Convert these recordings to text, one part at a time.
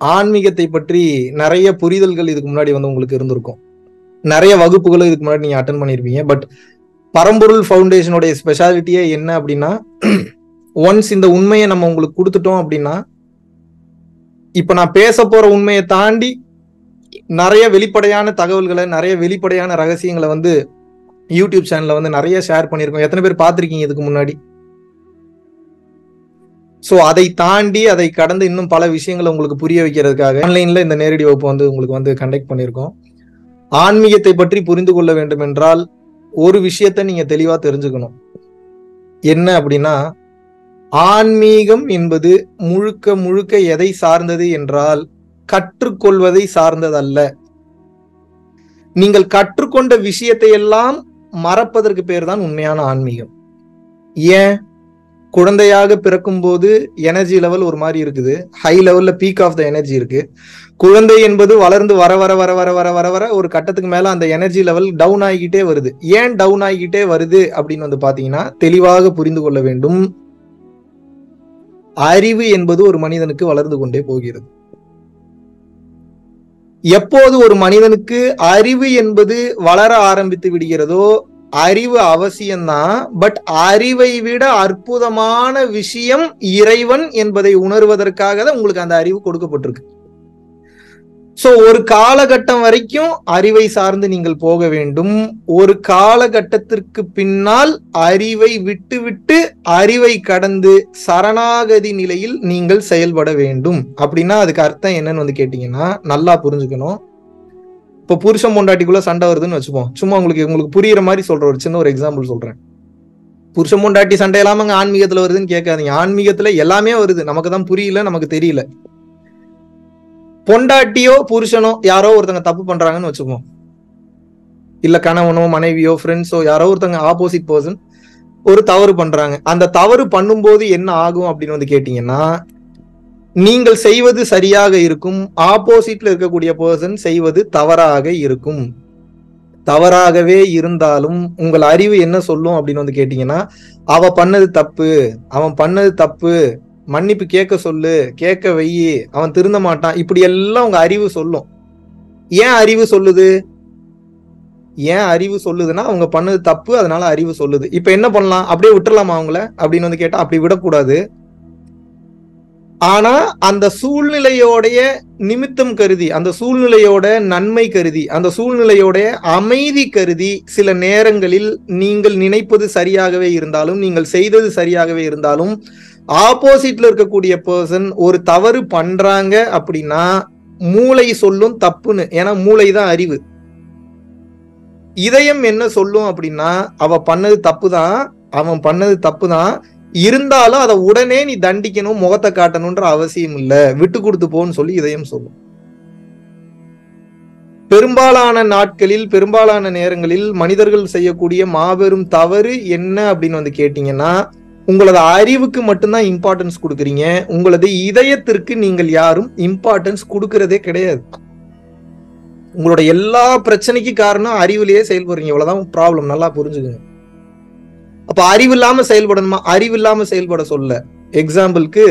ஆன்மீகத்தை பற்றி நிறைய புரிதல்கள் இதுக்கு முன்னாடி வந்து உங்களுக்கு இருந்திருக்கும். நிறைய வகுப்புகளும் இதுக்கு முன்னாடி நீங்க அட்டன் பண்ணியிருப்பீங்க பட் பரம்பொருள் ஃபவுண்டேஷனுடைய ஸ்பெஷாலிட்டியே என்ன அப்படின்னா ஒன்ஸ் இந்த உண்மையை நம்ம உங்களுக்கு கொடுத்துட்டோம் அப்படின்னா இப்ப நான் பேச போற உண்மையை தாண்டி நிறைய வெளிப்படையான தகவல்களை நிறைய வெளிப்படையான ரகசியங்களை வந்து யூடியூப் சேனல்ல வந்து நிறைய ஷேர் பண்ணியிருக்கோம். எத்தனை பேர் பார்த்துருக்கீங்க இதுக்கு முன்னாடி? ஸோ அதை தாண்டி அதை கடந்து இன்னும் பல விஷயங்களை உங்களுக்கு புரிய வைக்கிறதுக்காக ஆன்லைனில் இந்த நேரடி வகுப்பு வந்து உங்களுக்கு வந்து கண்டக்ட் பண்ணியிருக்கோம். ஆன்மீகத்தை பற்றி புரிந்து கொள்ள வேண்டும் என்றால் ஒரு விஷயத்தை நீங்க தெளிவா தெரிஞ்சுக்கணும். என்ன அப்படின்னா ஆன்மீகம் என்பது முழுக்க முழுக்க எதை சார்ந்தது என்றால் கற்றுக்கொள்வதை சார்ந்ததல்ல. நீங்கள் கற்றுக்கொண்ட விஷயத்தை எல்லாம் மறப்பதற்கு பேர் தான் உண்மையான ஆன்மீகம். ஏன்? குழந்தையாக பிறக்கும் போது எனர்ஜி லெவல் ஒரு மாதிரி இருக்குது. ஹை லெவல்ல பீக் ஆஃப் த எனர்ஜி இருக்கு. குழந்தை என்பது வளர்ந்து வர வர வர வர வர வர வர ஒரு கட்டத்துக்கு மேல அந்த எனர்ஜி லெவல் டவுன் ஆகிக்கிட்டே வருது. ஏன் டவுன் ஆகிக்கிட்டே வருது அப்படின்னு வந்து பாத்தீங்கன்னா தெளிவாக புரிந்து கொள்ள வேண்டும். அறிவு என்பது ஒரு மனிதனுக்கு வளர்ந்து கொண்டே போகிறது. எப்போது ஒரு மனிதனுக்கு அறிவு என்பது வளர ஆரம்பித்து விடுகிறதோ அறிவு அவசியம்தான் பட் அறிவை விட அற்புதமான விஷயம் இறைவன் என்பதை உணர்வதற்காக தான் உங்களுக்கு அந்த அறிவு கொடுக்கப்பட்டிருக்கு. சோ ஒரு காலகட்டம் வரைக்கும் அறிவை சார்ந்து நீங்கள் போக வேண்டும். ஒரு காலகட்டத்திற்கு பின்னால் அறிவை விட்டுவிட்டு அறிவை கடந்து சரணாகதி நிலையில் நீங்கள் செயல்பட வேண்டும். அப்படின்னா அதுக்கு அர்த்தம் என்னன்னு வந்து கேட்டீங்கன்னா நல்லா புரிஞ்சுக்கணும். இப்போ புருஷன் பொண்டாட்டிக்குள்ள சண்டை வருதுன்னு வச்சுப்போம். சும்மா உங்களுக்கு உங்களுக்கு புரியுற மாதிரி சொல்ற ஒரு சின்ன ஒரு எக்ஸாம்பிள் சொல்றேன். புருஷன் பொண்டாட்டி சண்டை இல்லாம ஆன்மீகத்துல வருதுன்னு கேட்காதீங்க. ஆன்மீகத்துல எல்லாமே வருது. நமக்கு தான் புரியல நமக்கு தெரியல. பொண்டாட்டியோ புருஷனோ யாரோ ஒருத்தங்க தப்பு பண்றாங்கன்னு வச்சுப்போம். இல்ல கணவனோ மனைவியோ ஃப்ரெண்ட்ஸோ யாரோ ஒருத்தங்க ஆப்போசிட் பர்சன் ஒரு தவறு பண்றாங்க. அந்த தவறு பண்ணும்போது என்ன ஆகும் அப்படின்னு வந்து கேட்டீங்கன்னா நீங்கள் செய்வது சரியாக இருக்கும். ஆப்போசிட்ல இருக்கக்கூடிய பர்சன் செய்வது தவறாக இருக்கும். தவறாகவே இருந்தாலும் உங்கள் அறிவு என்ன சொல்லும் அப்படின்னு வந்து கேட்டீங்கன்னா அவ பண்ணது தப்பு அவன் பண்ணது தப்பு மன்னிப்பு கேட்க சொல்லு கேட்க வை அவன் திருந்த மாட்டான். இப்படி எல்லாம் உங்க அறிவு சொல்லும். ஏன் அறிவு சொல்லுது? ஏன் அறிவு சொல்லுதுன்னா அவங்க பண்ணது தப்பு அதனால அறிவு சொல்லுது. இப்ப என்ன பண்ணலாம்? அப்படியே விட்டுறலாமா அவங்கள? அப்படின்னு வந்து கேட்டா அப்படி விடக்கூடாது. ஆனா அந்த சூழ்நிலையோடைய நிமித்தம் கருதி அந்த சூழ்நிலையோட நன்மை கருதி அந்த சூழ்நிலையோடைய அமைதி கருதி சில நேரங்களில் நீங்கள் நினைப்பது சரியாகவே இருந்தாலும் நீங்கள் செய்தது சரியாகவே இருந்தாலும் ஆப்போசிட்ல இருக்கக்கூடிய பர்சன் ஒரு தவறு பண்றாங்க அப்படின்னா மூளை சொல்லும் தப்புன்னு ஏன்னா மூளை தான் அறிவு. இதயம் என்ன சொல்லும் அப்படின்னா அவ பண்ணது தப்பு தான் அவன் பண்ணது தப்பு தான் இருந்தாலும் அதை உடனே நீ தண்டிக்கணும் முகத்தை காட்டணும்ன்ற அவசியம் இல்லை. விட்டு கொடுத்து போன்னு சொல்லி இதயம் சொல்லும். பெரும்பாலான நாட்களில் பெரும்பாலான நேரங்களில் மனிதர்கள் செய்யக்கூடிய மாபெரும் தவறு என்ன அப்படின்னு வந்து கேட்டீங்கன்னா உங்களது அறிவுக்கு மட்டும்தான் இம்பார்ட்டன்ஸ் கொடுக்குறீங்க. உங்களது இதயத்திற்கு நீங்கள் யாரும் இம்பார்ட்டன்ஸ் கொடுக்கறதே கிடையாது. உங்களோட எல்லா பிரச்சனைக்கு காரணம் அறிவுலயே செயல்படுறீங்க. இவ்வளவுதான் ப்ராப்ளம் நல்லா புரிஞ்சுக்குங்க. அப்ப அறிவு இல்லாம செயல்படணுமா? அறிவு இல்லாம செயல்பட சொல்ல. எக்ஸாம்பிளுக்கு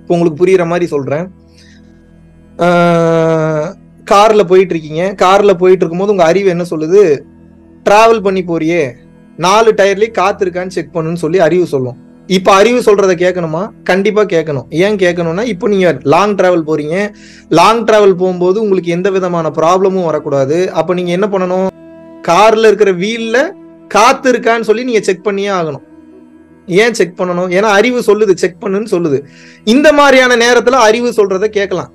இப்போ உங்களுக்கு புரியுற மாதிரி சொல்றேன். கார்ல போயிட்டு இருக்கீங்க கார்ல போயிட்டு இருக்கும்போது உங்க அறிவு என்ன சொல்லுது? டிராவல் பண்ணி போறியே. நாலு டயர்லயும் காத்து இருக்கான்னு செக் பண்ணுன்னு சொல்லி அறிவு சொல்லும். இப்ப அறிவு சொல்றதை கேட்கணுமா? கண்டிப்பா கேட்கணும். ஏன் கேட்கணும்னா இப்போ நீங்க லாங் டிராவல் போறீங்க. லாங் டிராவல் போகும்போது உங்களுக்கு எந்த விதமான ப்ராப்ளமும் வரக்கூடாது. அப்ப நீங்க என்ன பண்ணணும்? கார்ல இருக்கிற வீல்ல காத்து இருக்கான்னு சொல்லி நீங்க செக் பண்ணியே ஆகணும். ஏன் செக் பண்ணணும்? ஏன்னா அறிவு சொல்லுது செக் பண்ணுன்னு சொல்லுது. இந்த மாதிரியான நேரத்துல அறிவு சொல்றத கேட்கலாம்.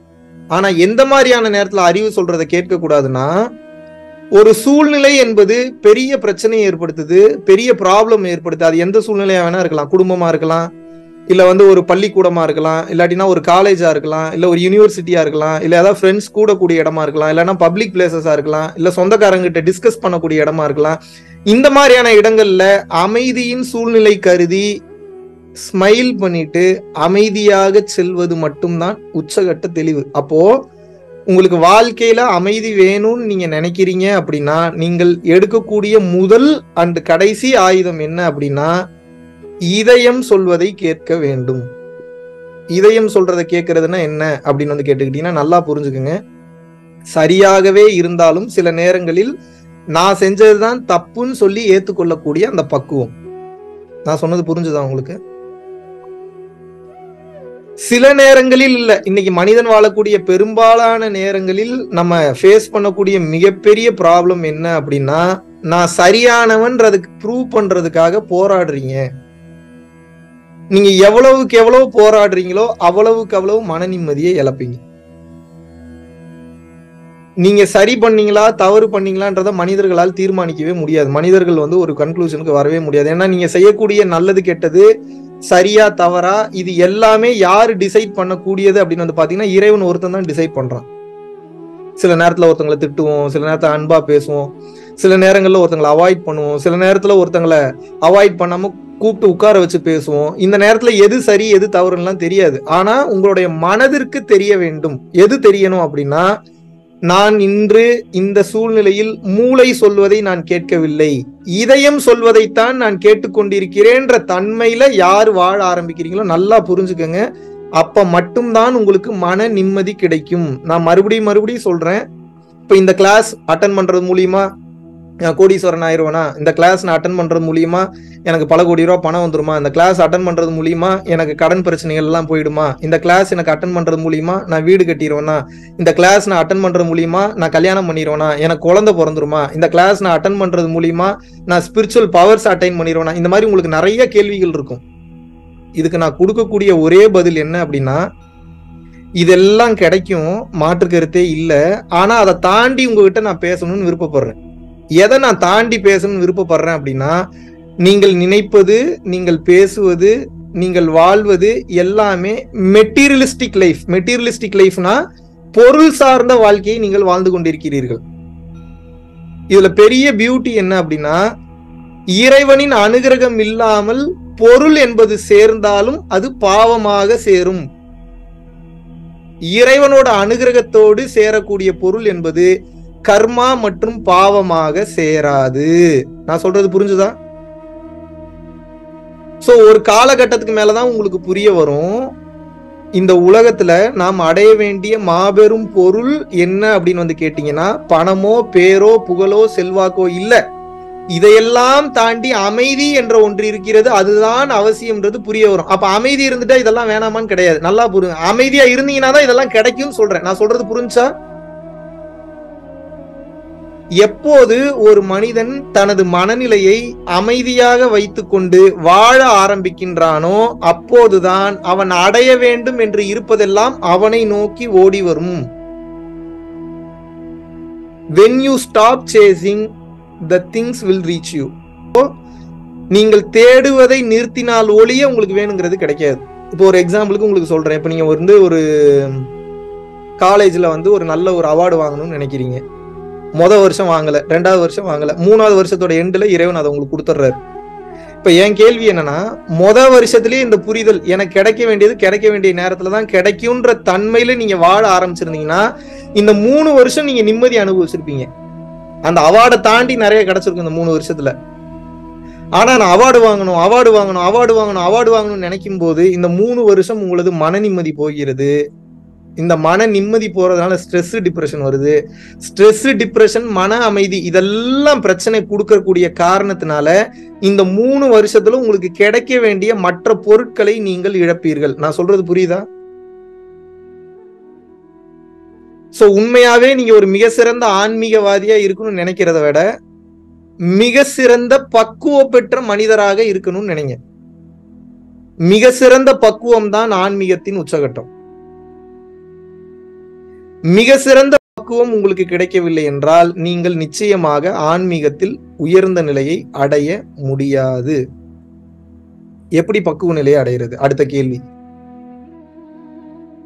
ஆனா எந்த மாதிரியான நேரத்துல அறிவு சொல்றத கேட்க கூடாதுன்னா ஒரு சூழ்நிலை என்பது பெரிய பிரச்சனையை ஏற்படுத்துது பெரிய ப்ராப்ளம் ஏற்படுத்து அது எந்த சூழ்நிலையா வேணா இருக்கலாம். குடும்பமா இருக்கலாம். இல்ல வந்து ஒரு பள்ளிக்கூடமா இருக்கலாம். இல்லாட்டினா ஒரு காலேஜா இருக்கலாம். இல்ல ஒரு யூனிவர்சிட்டியா இருக்கலாம். இல்ல ஏதாவது ஃப்ரெண்ட்ஸ் கூடக்கூடிய இடமா இருக்கலாம். இல்லைன்னா பப்ளிக் பிளேசஸா இருக்கலாம். இல்ல சொந்தக்காரங்கிட்ட டிஸ்கஸ் பண்ணக்கூடிய இடமா இருக்கலாம். இந்த மாதிரியான இடங்கள்ல அமைதியின் சூழ்நிலை கருதி ஸ்மைல் பண்ணிட்டு அமைதியாக செல்வது மட்டும்தான் உச்சகட்ட தெளிவு. அப்போ உங்களுக்கு வாழ்க்கையில அமைதி வேணும்னு நீங்க நினைக்கிறீங்க அப்படின்னா நீங்கள் எடுக்கக்கூடிய முதல் அண்ட் கடைசி ஆயுதம் என்ன அப்படின்னா இதயம் சொல்வதை கேட்க வேண்டும். இதயம் சொல்றதை கேட்கறதுன்னா என்ன அப்படின்னு வந்து கேட்டுக்கிட்டீங்கன்னா நல்லா புரிஞ்சுக்குங்க. சரியாகவே இருந்தாலும் சில நேரங்களில் நான் செஞ்சதுதான் தப்புன்னு சொல்லி ஏத்துக்கொள்ளக்கூடிய அந்த பக்குவம். நான் சொன்னது புரிஞ்சுதா உங்களுக்கு? சில நேரங்களில் இல்ல. இன்னைக்கு மனிதன் வாழக்கூடிய பெரும்பாலான நேரங்களில் நம்ம ஃபேஸ் பண்ணக்கூடிய மிகப்பெரிய ப்ராப்ளம் என்ன அப்படின்னா நான் சரியானவன்றதுக்கு ப்ரூவ் பண்றதுக்காக போராடுறீங்க. நீங்க எவ்வளவுக்கு எவ்வளவு போராடுறீங்களோ அவ்வளவுக்கு அவ்வளவு மன நிம்மதியை இழப்பீங்க. நீங்க சரி பண்ணீங்களா தவறு பண்ணீங்களான்றத மனிதர்களால் தீர்மானிக்கவே முடியாது. மனிதர்கள் வந்து ஒரு கன்க்ளூஷனுக்கு வரவே முடியாது. ஏன்னா நீங்க செய்யக்கூடிய நல்லது கெட்டது சரியா தவறா இது எல்லாமே யாரு டிசைட் பண்ணக்கூடியது அப்படின்னு வந்து பாத்தீங்கன்னா இறைவன் ஒருத்தன் தான் டிசைட் பண்றான். சில நேரத்துல ஒருத்தங்களை திட்டுவோம் சில நேரத்துல அன்பா பேசுவோம் சில நேரங்களில் ஒருத்தங்களை அவாய்ட் பண்ணுவோம் சில நேரத்துல ஒருத்தங்களை அவாய்ட் பண்ணாம கூப்பிட்டு உட்கார வச்சு பேசுவோம். இந்த நேரத்துல எது சரி எது தவறுலாம் தெரியாது. ஆனா உங்களுடைய மனதிற்கு தெரிய வேண்டும். எது தெரியணும் அப்படின்னா நான் இன்று இந்த சூழ்நிலையில் மூளை சொல்வதை நான் கேட்கவில்லை. இதயம் சொல்வதைத்தான் நான் கேட்டுக்கொண்டிருக்கிறேன்ற தன்மையில யார் வாழ ஆரம்பிக்கிறீங்களோ நல்லா புரிஞ்சுக்கங்க. அப்ப மட்டும்தான் உங்களுக்கு மன நிம்மதி கிடைக்கும். நான் மறுபடியும் மறுபடியும் சொல்றேன். இப்ப இந்த கிளாஸ் அட்டன் பண்றது மூலியமா கோடீஸ்வரன் ஆயிடுவேனா இந்த கிளாஸ் நான் அட்டன் பண்ணுறது மூலியமா எனக்கு பல கோடி ரூபா பணம் வந்துருமா? இந்த கிளாஸ் அட்டன் பண்ணுறது மூலியமா எனக்கு கடன் பிரச்சனைகள் எல்லாம் போயிடுமா? இந்த கிளாஸ் எனக்கு அட்டன் பண்றது மூலியமா நான் வீடு கட்டிடுவேனா இந்த கிளாஸ் நான் அட்டன் பண்ணுறது மூலியமா நான் கல்யாணம் பண்ணிடுவேனா எனக்கு குழந்தை பிறந்துருமா? இந்த கிளாஸ் நான் அட்டன் பண்ணுறது மூலியமா நான் ஸ்பிரிச்சுவல் பவர்ஸ் அட்டைன் பண்ணிடுவேனா இந்த மாதிரி உங்களுக்கு நிறைய கேள்விகள் இருக்கும். இதுக்கு நான் கொடுக்கக்கூடிய ஒரே பதில் என்ன அப்படின்னா இதெல்லாம் கிடைக்கும் மாற்று கருத்தே இல்லை. ஆனால் அதை தாண்டி உங்ககிட்ட நான் பேசணும்னு விருப்பப்படுறேன். எதை நான் தாண்டி பேசணும்னு விருப்பப்படுறேன் அப்படின்னா நீங்கள் நினைப்பது நீங்கள் பேசுவது நீங்கள் வாழ்வது எல்லாமே மெட்டீரியலிஸ்டிக் லைஃப் மெட்டீரியலிஸ்டிக் லைஃப்னா பொருள் சார்ந்த வாழ்க்கையை நீங்கள் வாழ்ந்து கொண்டிருக்கிறீர்கள். இதுல பெரிய பியூட்டி என்ன அப்படின்னா இறைவனின் அனுகிரகம் இல்லாமல் பொருள் என்பது சேர்ந்தாலும் அது பாவமாக சேரும். இறைவனோட அனுகிரகத்தோடு சேரக்கூடிய பொருள் என்பது கர்மா மற்றும் பாவமாக சேராது. நான் சொல்றது புரிஞ்சுதா? சோ ஒரு காலகட்டத்துக்கு மேலதான் உங்களுக்கு புரிய வரும். இந்த உலகத்துல நாம் அடைய வேண்டிய மாபெரும் பொருள் என்ன அப்படின்னு வந்து கேட்டீங்கன்னா பணமோ பேரோ புகழோ செல்வாக்கோ இல்ல. இதையெல்லாம் தாண்டி அமைதி என்ற ஒன்று இருக்கிறது. அதுதான் அவசியம்ன்றது புரிய வரும். அப்ப அமைதி இருந்துட்டா இதெல்லாம் வேணாமான்னு கிடையாது. நல்லா புரியுங்க. அமைதியா இருந்தீங்கன்னா தான் இதெல்லாம் கிடைக்கும்னு சொல்றேன். நான் சொல்றது புரிஞ்சா? எப்போது ஒரு மனிதன் தனது மனநிலையை அமைதியாக வைத்துக்கொண்டு வாழ ஆரம்பிக்கின்றானோ அப்போதுதான் அவன் அடைய வேண்டும் என்று இருப்பதெல்லாம் அவனை நோக்கி ஓடி வரும். When you stop chasing the things will reach you நீங்கள் தேடுவதை நிறுத்தினால் ஒளிய உங்களுக்கு வேணுங்கிறது கிடைக்காது. இப்போ ஒரு எக்ஸாம்பிளுக்கு உங்களுக்கு சொல்றேன். இப்போ நீங்க வந்து ஒரு காலேஜில் வந்து ஒரு நல்ல ஒரு அவார்டு வாங்கணும்னு நினைக்கிறீங்க. மொதல் வருஷம் வாங்கலை ரெண்டாவது வருஷம் வாங்கலை மூணாவது வருஷத்தோட எண்டில் இறைவன் அதை உங்களுக்கு கொடுத்துட்றாரு. இப்போ என் கேள்வி என்னன்னா மொதல் வருஷத்துலேயே இந்த புரிதல் எனக்கு கிடைக்க வேண்டியது கிடைக்க வேண்டிய நேரத்தில் தான் கிடைக்கும்ன்ற தன்மையில நீங்கள் வாழ ஆரம்பிச்சிருந்தீங்கன்னா இந்த மூணு வருஷம் நீங்கள் நிம்மதி அனுபவிச்சிருப்பீங்க. அந்த அவார்டை தாண்டி நிறைய கிடைச்சிருக்கும் இந்த மூணு வருஷத்துல. ஆனா நான் அவார்டு வாங்கணும் அவார்டு வாங்கணும் அவார்டு வாங்கணும் அவார்டு வாங்கணும்னு நினைக்கும் போது இந்த மூணு வருஷம் உங்களது மன நிம்மதி போகிறது. இந்த மன நிம்மதி போறதுனால ஸ்ட்ரெஸ் டிப்ரெஷன் வருது. ஸ்ட்ரெஸ் டிப்ரெஷன் மன அமைதி இதெல்லாம் பிரச்சனை கொடுக்கக்கூடிய காரணத்தினால இந்த மூணு வருஷத்துல உங்களுக்கு கிடைக்க வேண்டிய மற்ற பொருட்களை நீங்கள் இழப்பீர்கள். நான் சொல்றது புரியுதா? சோ உண்மையாவே நீங்க ஒரு மிக சிறந்த ஆன்மீகவாதியா இருக்கணும்னு நினைக்கிறத விட மிக சிறந்த பக்குவ பெற்ற மனிதராக இருக்கணும்னு நினைங்க. மிக சிறந்த பக்குவம் தான் ஆன்மீகத்தின் உச்சகட்டம். மிக சிறந்த பக்குவம் உங்களுக்கு கிடைக்கவில்லை என்றால் நீங்கள் நிச்சயமாக ஆன்மீகத்தில் உயர்ந்த நிலையை அடைய முடியாது. எப்படி பக்குவ நிலையை அடையிறது அடுத்த கேள்வி.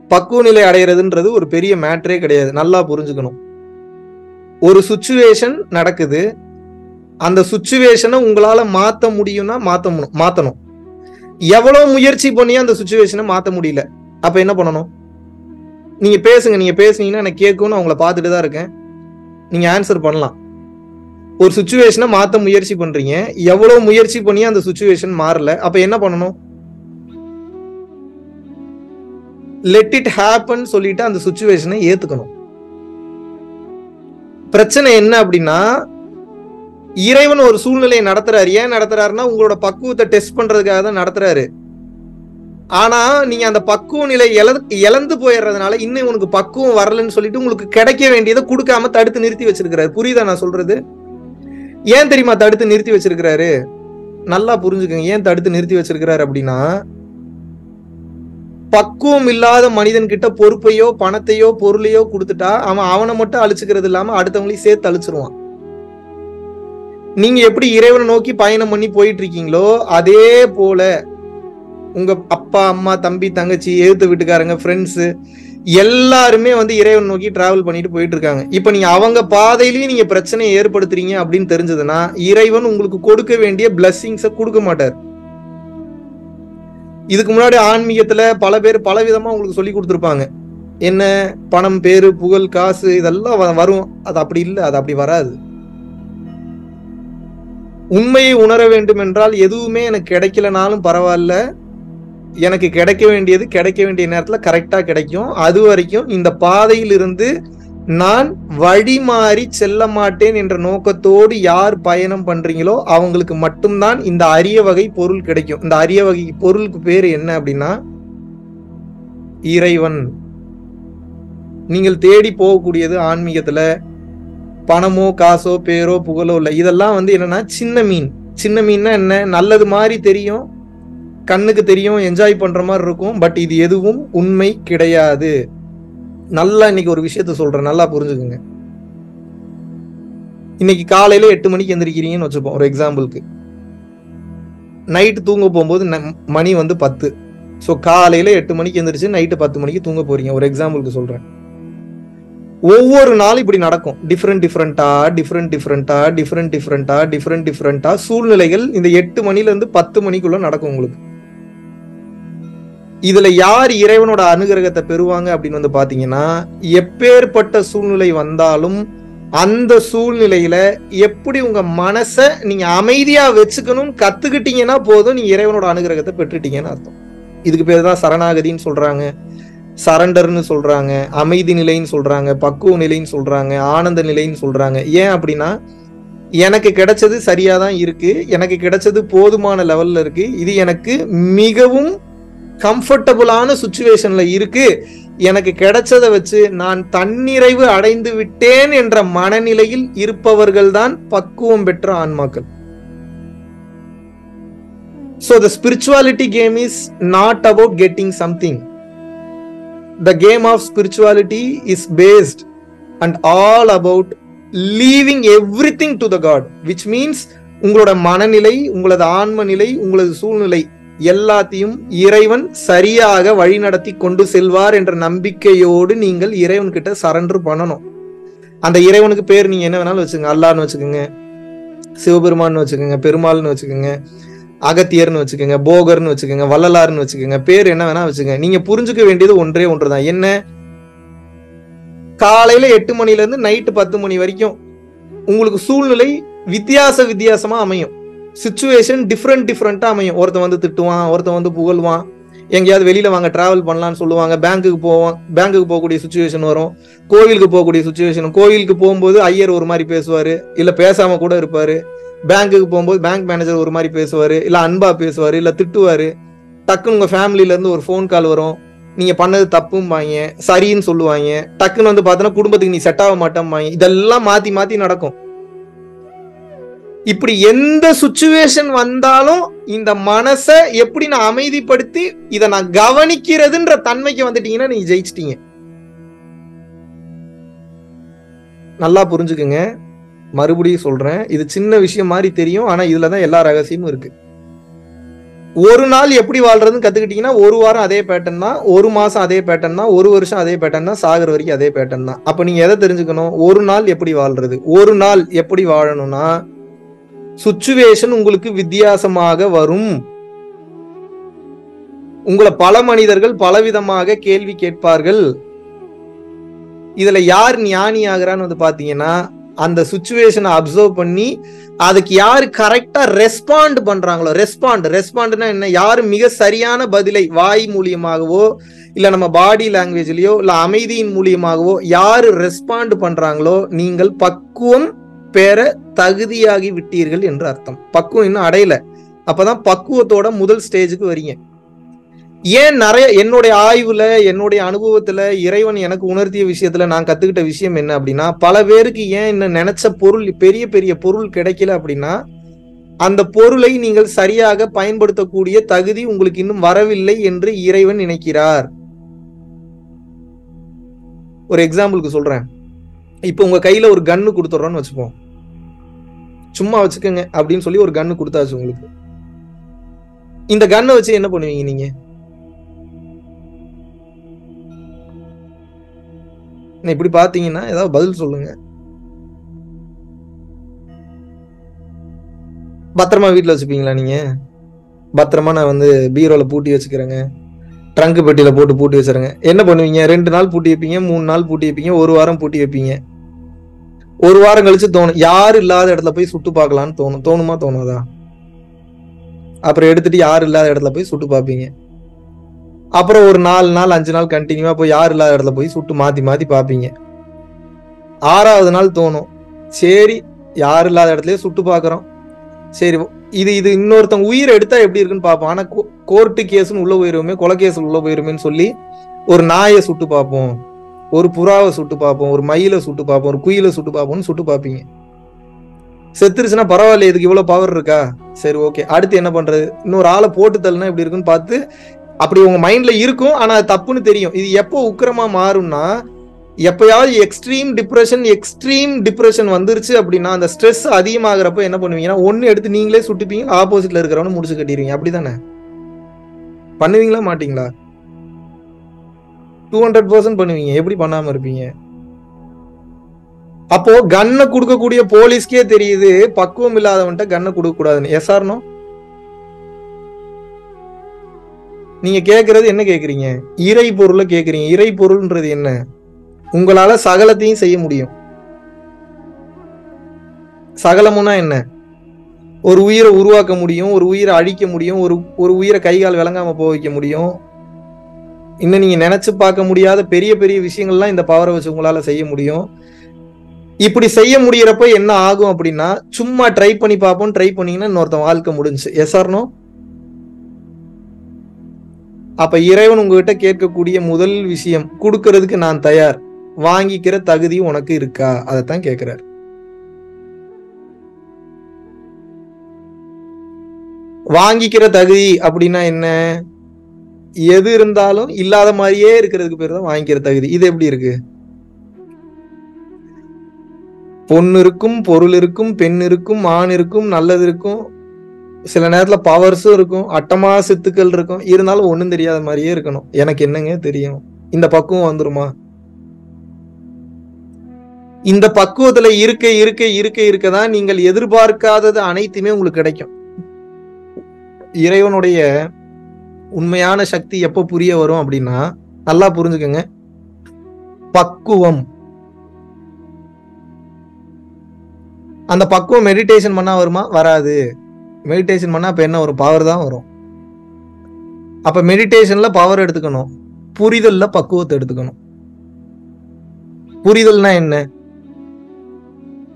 பக்குவ நிலை அடையிறதுன்றது ஒரு பெரிய மேட்ரே கிடையாது. நல்லா புரிஞ்சுக்கணும். ஒரு சுச்சுவேஷன் நடக்குது. அந்த சுச்சுவேஷனை உங்களால மாத்த முடியும்னா மாத்த மாத்தணும். எவ்வளவு முயற்சி பண்ணி அந்த சுச்சுவேஷனை மாத்த முடியல. அப்ப என்ன பண்ணணும்? நீங்க பேசுங்க நீங்க பேசுனீங்கன்னா எனக்கு கேட்கும்னு அவங்கள பார்த்துட்டு தான் இருக்கேன். நீங்க ஆன்சர் பண்ணலாம். ஒரு சுச்சுவேஷனை மாத்த முயற்சி பண்றீங்க. எவ்வளவு முயற்சி பண்ணி அந்த சுச்சுவேஷன் மாறல. அப்ப என்ன பண்ணணும்? லெட் இட் ஹேப்பன் சொல்லிட்டு அந்த சுச்சுவேஷனை ஏத்துக்கணும். பிரச்சனை என்ன அப்படின்னா இறைவன் ஒரு சூழ்நிலையை நடத்துறாரு. ஏன் நடத்துறாருன்னா உங்களோட பக்குவத்தை டெஸ்ட் பண்றதுக்காக தான் நடத்துறாரு. ஆனா நீங்க அந்த பக்குவ நிலை இழந்து இழந்து போயிடுறதுனால இன்னும் உனக்கு பக்குவம் வரலன்னு சொல்லிட்டு உங்களுக்கு கிடைக்க வேண்டியதை கொடுக்காம தடுத்து நிறுத்தி வச்சிருக்கிறாரு. புரியுதா நான் சொல்றது? ஏன் தெரியுமா தடுத்து நிறுத்தி வச்சிருக்கிறாரு? நல்லா புரிஞ்சுக்கங்க. ஏன் தடுத்து நிறுத்தி வச்சிருக்கிறாரு அப்படின்னா பக்குவம் இல்லாத மனிதன் கிட்ட பொறுப்பையோ பணத்தையோ பொருளையோ கொடுத்துட்டா அவன் அவனை மட்டும் அழிச்சுக்கிறது இல்லாம அடுத்தவங்களையும் சேர்த்து அழிச்சிருவான். நீங்க எப்படி இறைவனை நோக்கி பயணம் பண்ணி போயிட்டு இருக்கீங்களோ அதே போல உங்க அப்பா அம்மா தம்பி தங்கச்சி எழுத்து வீட்டுக்காரங்க ஃப்ரெண்ட்ஸு எல்லாருமே வந்து இறைவன் நோக்கி டிராவல் பண்ணிட்டு போயிட்டு இருக்காங்க இப்போ நீங்க அவங்க பாதையிலயும் நீங்க பிரச்சனையை ஏற்படுத்துறீங்க அப்படின்னு தெரிஞ்சதுன்னா இறைவன் உங்களுக்கு கொடுக்க வேண்டிய பிளஸ்ஸிங்ஸை கொடுக்க மாட்டார். இதுக்கு முன்னாடி ஆன்மீகத்துல பல பேர் பல விதமா உங்களுக்கு சொல்லி கொடுத்துருப்பாங்க. என்ன பணம் பேரு புகழ் காசு இதெல்லாம் வ- வரும். அது அப்படி இல்லை அது அப்படி வராது. உண்மையை உணர வேண்டும் என்றால் எதுவுமே எனக்கு கிடைக்கலனாலும் பரவாயில்ல. எனக்கு கிடைக்க வேண்டியது கிடைக்க வேண்டிய நேரத்தில் கரெக்டாக கிடைக்கும். அது வரைக்கும் இந்த பாதையிலிருந்து நான் வழி மாறி செல்ல மாட்டேன் என்ற நோக்கத்தோடு யார் பயணம் பண்றீங்களோ அவங்களுக்கு மட்டும்தான் இந்த அரிய வகை பொருள் கிடைக்கும். இந்த அரிய வகை பொருளுக்கு பேர் என்ன அப்படின்னா இறைவன். நீங்கள் தேடி போகக்கூடியது ஆன்மீகத்துல பணமோ காசோ பேரோ புகழோ இல்லை. இதெல்லாம் வந்து என்னன்னா சின்ன மீன். சின்ன மீன்னா என்ன? நல்லது மாதிரி தெரியும். கண்ணுக்கு தெரியும் என்ஜாய் பண்ற மாதிரி இருக்கும் பட் இது எதுவும் உண்மை கிடையாது. நல்லா இன்னைக்கு ஒரு விஷயத்த சொல்றேன் நல்லா புரிஞ்சுக்குங்க. இன்னைக்கு காலையில எட்டு மணிக்கு எந்திரிக்கிறீங்கன்னு வச்சுப்போம் ஒரு எக்ஸாம்பிளுக்கு நைட்டு தூங்க போகும்போது மணி வந்து பத்து. ஸோ காலையில எட்டு மணிக்கு எந்திரிச்சு நைட்டு பத்து மணிக்கு தூங்க போறீங்க ஒரு எக்ஸாம்பிளுக்கு சொல்றேன். ஒவ்வொரு நாளும் இப்படி நடக்கும். டிஃப்ரெண்ட் டிஃப்ரெண்டா டிஃப்ரெண்ட் டிஃப்ரெண்டா டிஃப்ரெண்ட் டிஃப்ரெண்டா டிஃப்ரெண்ட் டிஃப்ரெண்டா சூழ்நிலைகள் இந்த எட்டு மணில இருந்து பத்து மணிக்குள்ள நடக்கும் உங்களுக்கு. இதுல யார் இறைவனோட அனுகிரகத்தை பெறுவாங்க அப்படின்னு வந்து பாத்தீங்கன்னா எப்பேற்பட்ட சூழ்நிலை வந்தாலும் அந்த சூழ்நிலையில எப்படி உங்க மனச நீங்க அமைதியா வச்சுக்கணும் கத்துக்கிட்டீங்கன்னா போதும் நீங்க இறைவனோட அனுகிரகத்தை பெற்றுட்டீங்கன்னு அர்த்தம். இதுக்கு பேர் தான் சரணாகதின்னு சொல்றாங்க. சரண்டர்னு சொல்றாங்க அமைதி நிலைன்னு சொல்றாங்க பக்குவ நிலைன்னு சொல்றாங்க ஆனந்த நிலைன்னு சொல்றாங்க. ஏன் அப்படின்னா எனக்கு கிடைச்சது சரியா தான் இருக்கு எனக்கு கிடைச்சது போதுமான லெவல்ல இருக்கு இது எனக்கு மிகவும் கம்ஃபர்டபுளான சுச்சுவேஷனில் இருக்கு எனக்கு கிடைச்சதை வச்சு நான் தன்னிறைவு அடைந்து விட்டேன் என்ற மனநிலையில் இருப்பவர்கள் தான் பக்குவம் பெற்ற ஆன்மாக்கள் so the spirituality game is not about getting something the game of spirituality is based and all about leaving everything to the God which means உங்களோட மனநிலை உங்களது ஆன்ம நிலை உங்களது சூழ்நிலை எல்லாத்தையும் இறைவன் சரியாக வழிநடத்தி கொண்டு செல்வார் என்ற நம்பிக்கையோடு நீங்கள் இறைவன் கிட்ட சரண்டர் பண்ணணும். அந்த இறைவனுக்கு பேர் நீங்க என்ன வேணாலும் வச்சுக்கோங்க. அல்லான்னு வச்சுக்கோங்க. சிவபெருமான்னு வச்சுக்கோங்க. பெருமாள்னு வச்சுக்கோங்க. அகத்தியர்னு வச்சுக்கோங்க. போகர்னு வச்சுக்கோங்க. வள்ளலார்னு வச்சுக்கோங்க. பேர் என்ன வேணா வச்சுக்கோங்க. நீங்க புரிஞ்சுக்க வேண்டியது ஒன்றே ஒன்றுதான். என்ன? காலையில எட்டு மணில இருந்து நைட்டு பத்து மணி வரைக்கும் உங்களுக்கு சூழ்நிலை வித்தியாச வித்தியாசமா அமையும். சுச்சுவேஷன் டிஃப்ரெண்ட் டிஃப்ரெண்ட்டாக அமையும். ஒருத்தன் வந்து திட்டுவான் ஒருத்தன் வந்து புகழ்வான். எங்கேயாவது வெளியில வாங்க டிராவல் பண்ணலாம்னு சொல்லுவாங்க. பேங்க்குக்கு போவோம். பேங்க்குக்கு போகக்கூடிய சுச்சுவேஷன் வரும். கோவிலுக்கு போகக்கூடிய சுச்சுவேஷன் கோவிலுக்கு போகும்போது ஐயர் ஒரு மாதிரி பேசுவார். இல்லை பேசாம கூட இருப்பாரு. பேங்க்குக்கு போகும்போது பேங்க் மேனேஜர் ஒரு மாதிரி பேசுவார். இல்லை அன்பா பேசுவார். இல்லை திட்டுவார். டக்குன்னு உங்கள் ஃபேமிலியிலேருந்து ஒரு ஃபோன் கால் வரும். நீங்கள் பண்ணது தப்பும்பாங்க. சரின்னு சொல்லுவாங்க. டக்குன்னு வந்து பார்த்தோன்னா குடும்பத்துக்கு நீ செட் ஆக மாட்டேம்பாங்க. இதெல்லாம் மாற்றி மாற்றி நடக்கும். இப்படி எந்த சுச்சுவேஷன் வந்தாலும் இந்த மனசை எப்படி நான் அமைதிப்படுத்தி இதை நான் கவனிக்கிறதுன்ற தன்மைக்கு வந்துட்டீங்கன்னா நீங்க ஜெயிச்சிட்டீங்க. நல்லா புரிஞ்சுக்குங்க. மறுபடியும் சொல்றேன். இது சின்ன விஷயம் மாதிரி தெரியும். ஆனா இதுலதான் எல்லா ரகசியமும் இருக்கு. ஒரு நாள் எப்படி வாழ்றதுன்னு கத்துக்கிட்டீங்கன்னா ஒரு வாரம் அதே பேட்டர்ன் தான். ஒரு மாசம் அதே பேட்டர்ன் தான். ஒரு வருஷம் அதே பேட்டர்ன் தான். சாகுற வரைக்கும் அதே பேட்டர்ன் தான். அப்ப நீங்க எதை தெரிஞ்சுக்கணும்? ஒரு நாள் எப்படி வாழ்றது? ஒரு நாள் எப்படி வாழணும்னா சுச்சுவேஷன் உங்களுக்கு வித்தியாசமாக வரும். உங்களை பல மனிதர்கள் பலவிதமாக கேள்வி கேட்பார்கள். இதுல யார் ஞானி ஆகிறான்னு வந்து பாத்தீங்கன்னா அந்த சுச்சுவேஷனை அப்சர்வ் பண்ணி அதுக்கு யார் கரெக்டா ரெஸ்பாண்ட் பண்றாங்களோ ரெஸ்பாண்ட் ரெஸ்பாண்ட்னா என்ன? யார் மிக சரியான பதிலை வாய் மூலியமாகவோ இல்ல நம்ம பாடி லாங்குவேஜ்லயோ இல்ல அமைதியின் மூலியமாகவோ யார் ரெஸ்பாண்ட் பண்றாங்களோ நீங்கள் பக்குவம் பெற தகுதியாகி விட்டீர்கள் என்று அர்த்தம். பக்குவம் இன்னும் அடையல. அப்பதான் பக்குவத்தோட முதல் ஸ்டேஜுக்கு வரீங்க. ஏன் நிறைய என்னுடைய ஆய்வுல என்னுடைய அனுபவத்துல இறைவன் எனக்கு உணர்த்திய விஷயத்துல நான் கத்துக்கிட்ட விஷயம் என்ன அப்படின்னா பல பேருக்கு ஏன் என்ன நினைச்ச பொருள் பெரிய பெரிய பொருள் கிடைக்கல அப்படின்னா அந்த பொருளை நீங்கள் சரியாக பயன்படுத்தக்கூடிய தகுதி உங்களுக்கு இன்னும் வரவில்லை என்று இறைவன் நினைக்கிறார். ஒரு எக்ஸாம்பிளுக்கு சொல்றேன். இப்போ உங்க கையில ஒரு கன்னு கொடுத்துட்றோன்னு வச்சுப்போம். சும்மா வச்சுக்கோங்க அப்படின்னு சொல்லி ஒரு கன்னு கொடுத்தாச்சு உங்களுக்கு. இந்த கன்னை வச்சு என்ன பண்ணுவீங்க நீங்க? என்ன இப்படி பாத்தீங்கன்னா ஏதாவது பதில் சொல்லுங்க. பத்திரமா வீட்டுல வச்சுப்பீங்களா நீங்க? பத்திரமா நான் வந்து பீரோல பூட்டி வச்சுக்கிறேங்க. ட்ரங்க் பெட்டியில போட்டு பூட்டி வச்சுருங்க என்ன பண்ணுவீங்க? ரெண்டு நாள் பூட்டி வைப்பீங்க மூணு நாள் பூட்டி வைப்பீங்க ஒரு வாரம் பூட்டி வைப்பீங்க. ஒரு வாரம் கழிச்சு தோணும். யார் இல்லாத இடத்துல போய் சுட்டு பார்க்கலான்னு தோணும். தோணுமா தோணாதா? அப்புறம் எடுத்துட்டு யார் இல்லாத இடத்துல போய் சுட்டு பார்ப்பீங்க. அப்புறம் ஒரு நாலு நாள் அஞ்சு நாள் கண்டினியூவா போய் யார் இல்லாத இடத்துல போய் சுட்டு மாத்தி மாத்தி பார்ப்பீங்க. ஆறாவது நாள் தோணும். சரி யார் இல்லாத இடத்துலயே சுட்டு பார்க்குறோம். சரி இது இது இன்னொருத்தவங்க உயிரை எடுத்தா எப்படி இருக்குன்னு பார்ப்போம். ஆனா கோர்ட்டு கேஸ்னு உள்ள போயிருமே கொலை கேஸ் உள்ள போயிருமேன்னு சொல்லி ஒரு நாயை சுட்டு பார்ப்போம். ஒரு புறாவை சுட்டு பார்ப்போம் ஒரு மயிலை சுட்டு பார்ப்போம் ஒரு குயிலை சுட்டு பார்ப்போம்னு சுட்டு பார்ப்பீங்க. செத்துருச்சுன்னா பரவாயில்ல இதுக்கு இவ்வளவு பவர் இருக்கா? சரி ஓகே அடுத்து என்ன பண்றது? இன்னொரு ஆளை போட்டு தள்ளுனா எப்படி இருக்குன்னு பார்த்து அப்படி உங்க மைண்ட்ல இருக்கும் ஆனா அது தப்புன்னு தெரியும். இது எப்போ உக்கிரமா மாறும்னா எப்பயாவது எக்ஸ்ட்ரீம் டிப்ரெஷன் எக்ஸ்ட்ரீம் டிப்ரெஷன் வந்துருச்சு அப்படின்னா அந்த ஸ்ட்ரெஸ் அதிகமாகிறப்ப என்ன பண்ணுவீங்கன்னா ஒன்னு எடுத்து நீங்களே சுட்டுப்பீங்க ஆப்போசிட்ல இருக்கிறவனு முடிச்சு கட்டிடுவீங்க. அப்படிதானே? பண்ணுவீங்களா மாட்டீங்களா? டூ ஹண்ட்ரட் பர்சன்ட் பண்ணுவீங்க. எப்படி பண்ணாம இருப்பீங்க? அப்போ கன்னை கொடுக்கக்கூடிய போலீஸ்க்கே தெரியுது. பக்குவம் இல்லாதவன்ட்ட கன்னை கொடுக்க கூடாதுன்னு எஸ் ஆர்னோ நீங்க கேக்குறது என்ன கேக்குறீங்க? இறை பொருளை கேக்குறீங்க. இறை பொருள்ன்றது என்ன? உங்களால சகலத்தையும் செய்ய முடியும். சகலமுன்னா என்ன? ஒரு உயிரை உருவாக்க முடியும் ஒரு உயிரை அழிக்க முடியும் ஒரு ஒரு உயிரை கைகால் விளங்காம போக வைக்க முடியும். இன்னும் நீங்க நினைச்சு பார்க்க முடியாத பெரிய பெரிய விஷயங்கள்லாம் இந்த பவரை வச்சு உங்களால செய்ய முடியும். இப்படி செய்ய முடியறப்ப என்ன ஆகும் அப்படின்னா சும்மா ட்ரை பண்ணி பார்ப்போம் ட்ரை பண்ணீங்கன்னா இன்னொருத்தன் வாழ்க்கை முடிஞ்சு எஸ் ஆர்னோ அப்ப இறைவன் உங்ககிட்ட கேட்கக்கூடிய முதல் விஷயம் கொடுக்கறதுக்கு நான் தயார். வாங்கிக்கிற தகுதி உனக்கு இருக்கா? அதைத்தான் கேட்கிறார் வாங்கிக்கிற தகுதி அப்படின்னா என்ன? எது இருந்தாலும் இல்லாத மாதிரியே இருக்கிறதுக்கு பேர் தான் வாங்கிக்கிற தகுதி. இது எப்படி இருக்கு? பொண்ணு இருக்கும் பொருள் இருக்கும் பெண் இருக்கும் ஆண் இருக்கும் நல்லது இருக்கும். சில நேரத்துல பவர்ஸும் இருக்கும் அட்டமா சித்துக்கள் இருக்கும். இருந்தாலும் ஒண்ணும் தெரியாத மாதிரியே இருக்கணும். எனக்கு என்னங்க தெரியும்? இந்த பக்குவம் வந்துருமா? இந்த பக்குவத்துல இருக்க இருக்க இருக்க இருக்கதான் நீங்கள் எதிர்பார்க்காதது அனைத்துமே உங்களுக்கு கிடைக்கும். இறைவனுடைய உண்மையான சக்தி எப்போ புரிய வரும் அப்படின்னா நல்லா புரிஞ்சுக்கோங்க. பக்குவம். அந்த பக்குவம் மெடிடேஷன் பண்ணா வருமா? வராது. மெடிடேஷன் பண்ணா அப்ப என்ன வரும்? பவர் தான் வரும். அப்ப மெடிடேஷன்ல பவர் எடுத்துக்கணும். புரிதல்ல பக்குவத்தை எடுத்துக்கணும். புரிதல்னா என்ன?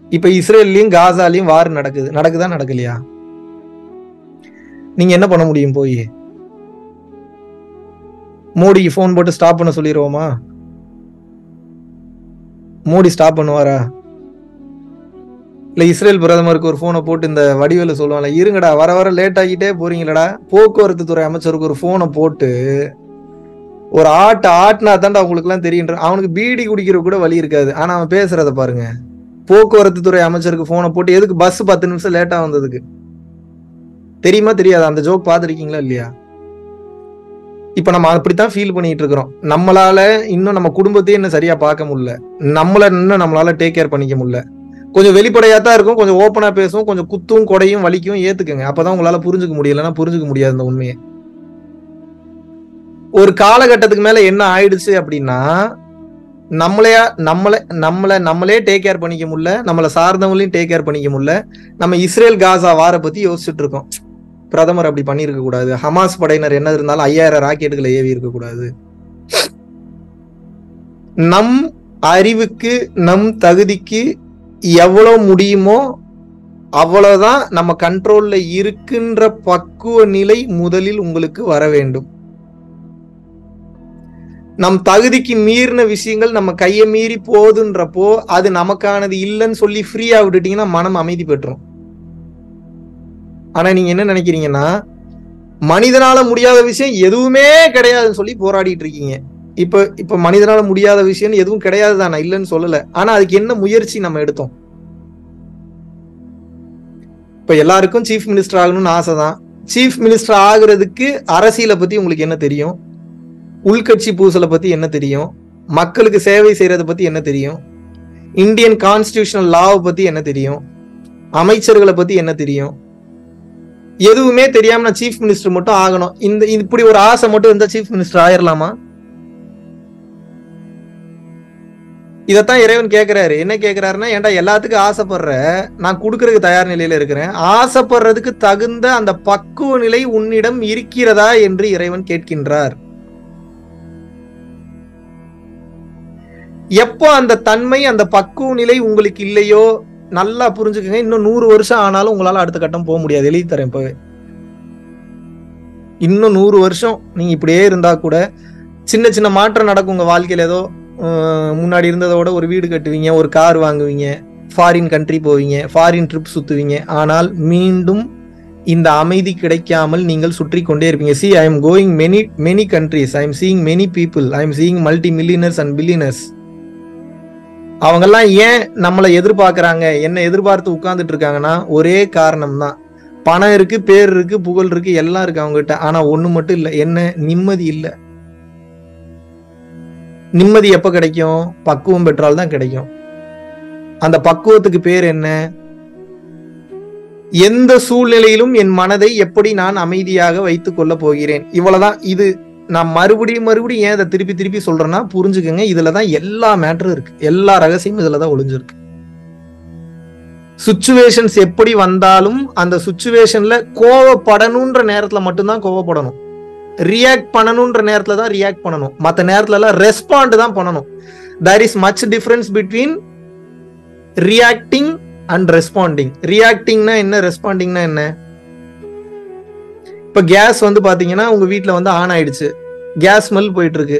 இப்ப இஸ்ரேல்லையும் காசாலையும் வார் நடக்குது. நடக்குதா? நடக்கலையா? நீங்க என்ன பண்ண முடியும் போய்? மோடிக்கு ஃபோன் போட்டு ஸ்டாப் பண்ண சொல்லிடுவோமா மோடி ஸ்டாப் பண்ணுவாரா? இல்லை இஸ்ரேல் பிரதமருக்கு ஒரு ஃபோனை போட்டு இந்த வடிவேல சொல்லுவாங்கல்ல இருங்கடா வர வர லேட் ஆகிட்டே போறீங்களடா. போக்குவரத்து துறை அமைச்சருக்கு ஒரு ஃபோனை போட்டு ஒரு ஆட்டு ஆட்டினா தாண்டா அவங்களுக்குலாம் தெரியுன்ற அவனுக்கு பீடி குடிக்கிற கூட வழி இருக்காது. ஆனால் அவன் பேசுறத பாருங்க. போக்குவரத்து துறை அமைச்சருக்கு ஃபோனை போட்டு எதுக்கு பஸ் பத்து நிமிஷம் லேட்டாக வந்ததுக்கு? தெரியுமா தெரியாது? அந்த ஜோக் பார்த்துருக்கீங்களா இல்லையா? இப்ப நம்ம அப்படித்தான் ஃபீல் பண்ணிட்டு இருக்கிறோம். நம்மளால இன்னும் நம்ம குடும்பத்தையும் இன்னும் சரியா பார்க்க முடியல. நம்மள இன்னும் நம்மளால டேக் கேர் பண்ணிக்க முடியல. கொஞ்சம் வெளிப்படையா தான் இருக்கும். கொஞ்சம் ஓப்பனா பேசும் கொஞ்சம் குத்தும் கொடையும் வலிக்கும் ஏத்துக்குங்க. அப்பதான் உங்களால புரிஞ்சுக்க முடியலன்னா புரிஞ்சுக்க முடியாது இந்த உண்மையை. ஒரு காலகட்டத்துக்கு மேல என்ன ஆயிடுச்சு அப்படின்னா நம்மளையா நம்மள நம்மள நம்மளே டேக் கேர் பண்ணிக்க முடியல. நம்மள சார்ந்தவங்களையும் டேக் கேர் பண்ணிக்க முடியல. நம்ம இஸ்ரேல் காசா வார பத்தி யோசிச்சுட்டு இருக்கோம். பிரதமர் அப்படி பண்ணியிருக்க கூடாது. ஹமாஸ் படையினர் என்ன இருந்தாலும் ஐயாயிரம் ராக்கெட்டுகளை ஏவி இருக்க கூடாது. நம் அறிவுக்கு நம் தகுதிக்கு எவ்வளவு முடியுமோ அவ்வளவுதான் நம்ம கண்ட்ரோல்ல இருக்கின்ற பக்குவ நிலை முதலில் உங்களுக்கு வர வேண்டும். நம் தகுதிக்கு மீறின விஷயங்கள் நம்ம கையை மீறி போகுதுன்றப்போ அது நமக்கானது இல்லைன்னு சொல்லி ஃப்ரீயா விட்டுட்டீங்கன்னா மனம் அமைதி பெற்றோம் ஆனா நீங்க என்ன நினைக்கிறீங்கன்னா மனிதனால முடியாத விஷயம் எதுவுமே கிடையாதுன்னு சொல்லி போராடிட்டு இருக்கீங்க. இப்ப இப்ப மனிதனால முடியாத விஷயம் எதுவும் கிடையாது தானே நான் இல்லைன்னு சொல்லல. ஆனா அதுக்கு என்ன முயற்சி நம்ம எடுத்தோம்? இப்ப எல்லாருக்கும் சீஃப் மினிஸ்டர் ஆகணும்னு ஆசை தான். சீஃப் மினிஸ்டர் ஆகுறதுக்கு அரசியலை பத்தி உங்களுக்கு என்ன தெரியும்? உள்கட்சி பூசலை பத்தி என்ன தெரியும்? மக்களுக்கு சேவை செய்யறத பத்தி என்ன தெரியும்? இந்தியன் கான்ஸ்டியூஷனல் லாவை பத்தி என்ன தெரியும்? அமைச்சர்களை பத்தி என்ன தெரியும்? எதுவுமே தெரியாம நான் சீஃப் மினிஸ்டர் மட்டும் ஆகணும். இந்த இப்படி ஒரு ஆசை மட்டும் இருந்தா சீஃப் மினிஸ்டர் ஆயிரலாமா? இதைத்தான் இறைவன் கேட்கிறாரு என்ன கேட்கிறாருன்னா ஏன்டா எல்லாத்துக்கும் ஆசைப்படுற? நான் கொடுக்கறதுக்கு தயார் நிலையில இருக்கிறேன். ஆசைப்படுறதுக்கு தகுந்த அந்த பக்குவ நிலை உன்னிடம் இருக்கிறதா? என்று இறைவன் கேட்கின்றார். எப்போ அந்த தன்மை அந்த பக்குவ நிலை உங்களுக்கு இல்லையோ நல்லா புரிஞ்சுக்கங்க. இன்னும் நூறு வருஷம் ஆனாலும் உங்களால அடுத்த கட்டம் போக முடியாது. எழுதி தரேன் இப்பவே. இன்னும் நூறு வருஷம் நீங்க இப்படியே இருந்தா கூட சின்ன சின்ன மாற்றம் நடக்கும் உங்க வாழ்க்கையில. ஏதோ முன்னாடி இருந்ததோட ஒரு வீடு கட்டுவீங்க ஒரு கார் வாங்குவீங்க ஃபாரின் கண்ட்ரி போவீங்க ஃபாரின் ட்ரிப் சுத்துவீங்க. ஆனால் மீண்டும் இந்த அமைதி கிடைக்காமல் நீங்கள் சுற்றி கொண்டே இருப்பீங்க. See I am going many many countries I am seeing many people I am seeing multi millionaires and billionaires அவங்கெல்லாம் ஏன் நம்மளை எதிர்பார்க்கறாங்க? என்ன எதிர்பார்த்து உட்கார்ந்துட்டு இருக்காங்கன்னா ஒரே காரணம் தான் பணம் இருக்கு பேர் இருக்கு புகழ் இருக்கு எல்லாம் இருக்கு அவங்க கிட்ட ஆனா ஒண்ணு மட்டும் இல்லை. என்ன? நிம்மதி இல்லை. நிம்மதி எப்ப கிடைக்கும்? பக்குவம் பெற்றால் தான் கிடைக்கும். அந்த பக்குவத்துக்கு பேர் என்ன? எந்த சூழ்நிலையிலும் என் மனதை எப்படி நான் அமைதியாக வைத்துக் கொள்ள போகிறேன்? இவ்வளவுதான். இது நான் மறுபடியும் மறுபடியும் ஏன் இதை திருப்பி திருப்பி சொல்றேன்னா இதில் தான் எல்லா மேட்டரும் இருக்கு. எல்லா ரகசியமும் இதுலதான் ஒளிஞ்சிருக்கு. சுச்சுவேஷன்ஸ் எப்படி வந்தாலும் அந்த சுச்சுவேஷன்ல கோவப்படணுன்ற நேரத்துல மட்டும்தான் கோவப்படணும். ரியாக்ட் பண்ணணுன்ற நேரத்துல தான் ரியாக்ட் பண்ணணும். மற்ற நேரத்துல எல்லாம் ரெஸ்பாண்ட் தான் பண்ணணும். There is much difference between reacting and responding ரியாக்டிங்னா என்ன ரெஸ்பாண்டிங்னா என்ன? இப்போ கேஸ் வந்து பார்த்தீங்கன்னா உங்கள் வீட்டில் வந்து ஆன் ஆயிடுச்சு. கேஸ் ஸ்மெல் போயிட்டு இருக்கு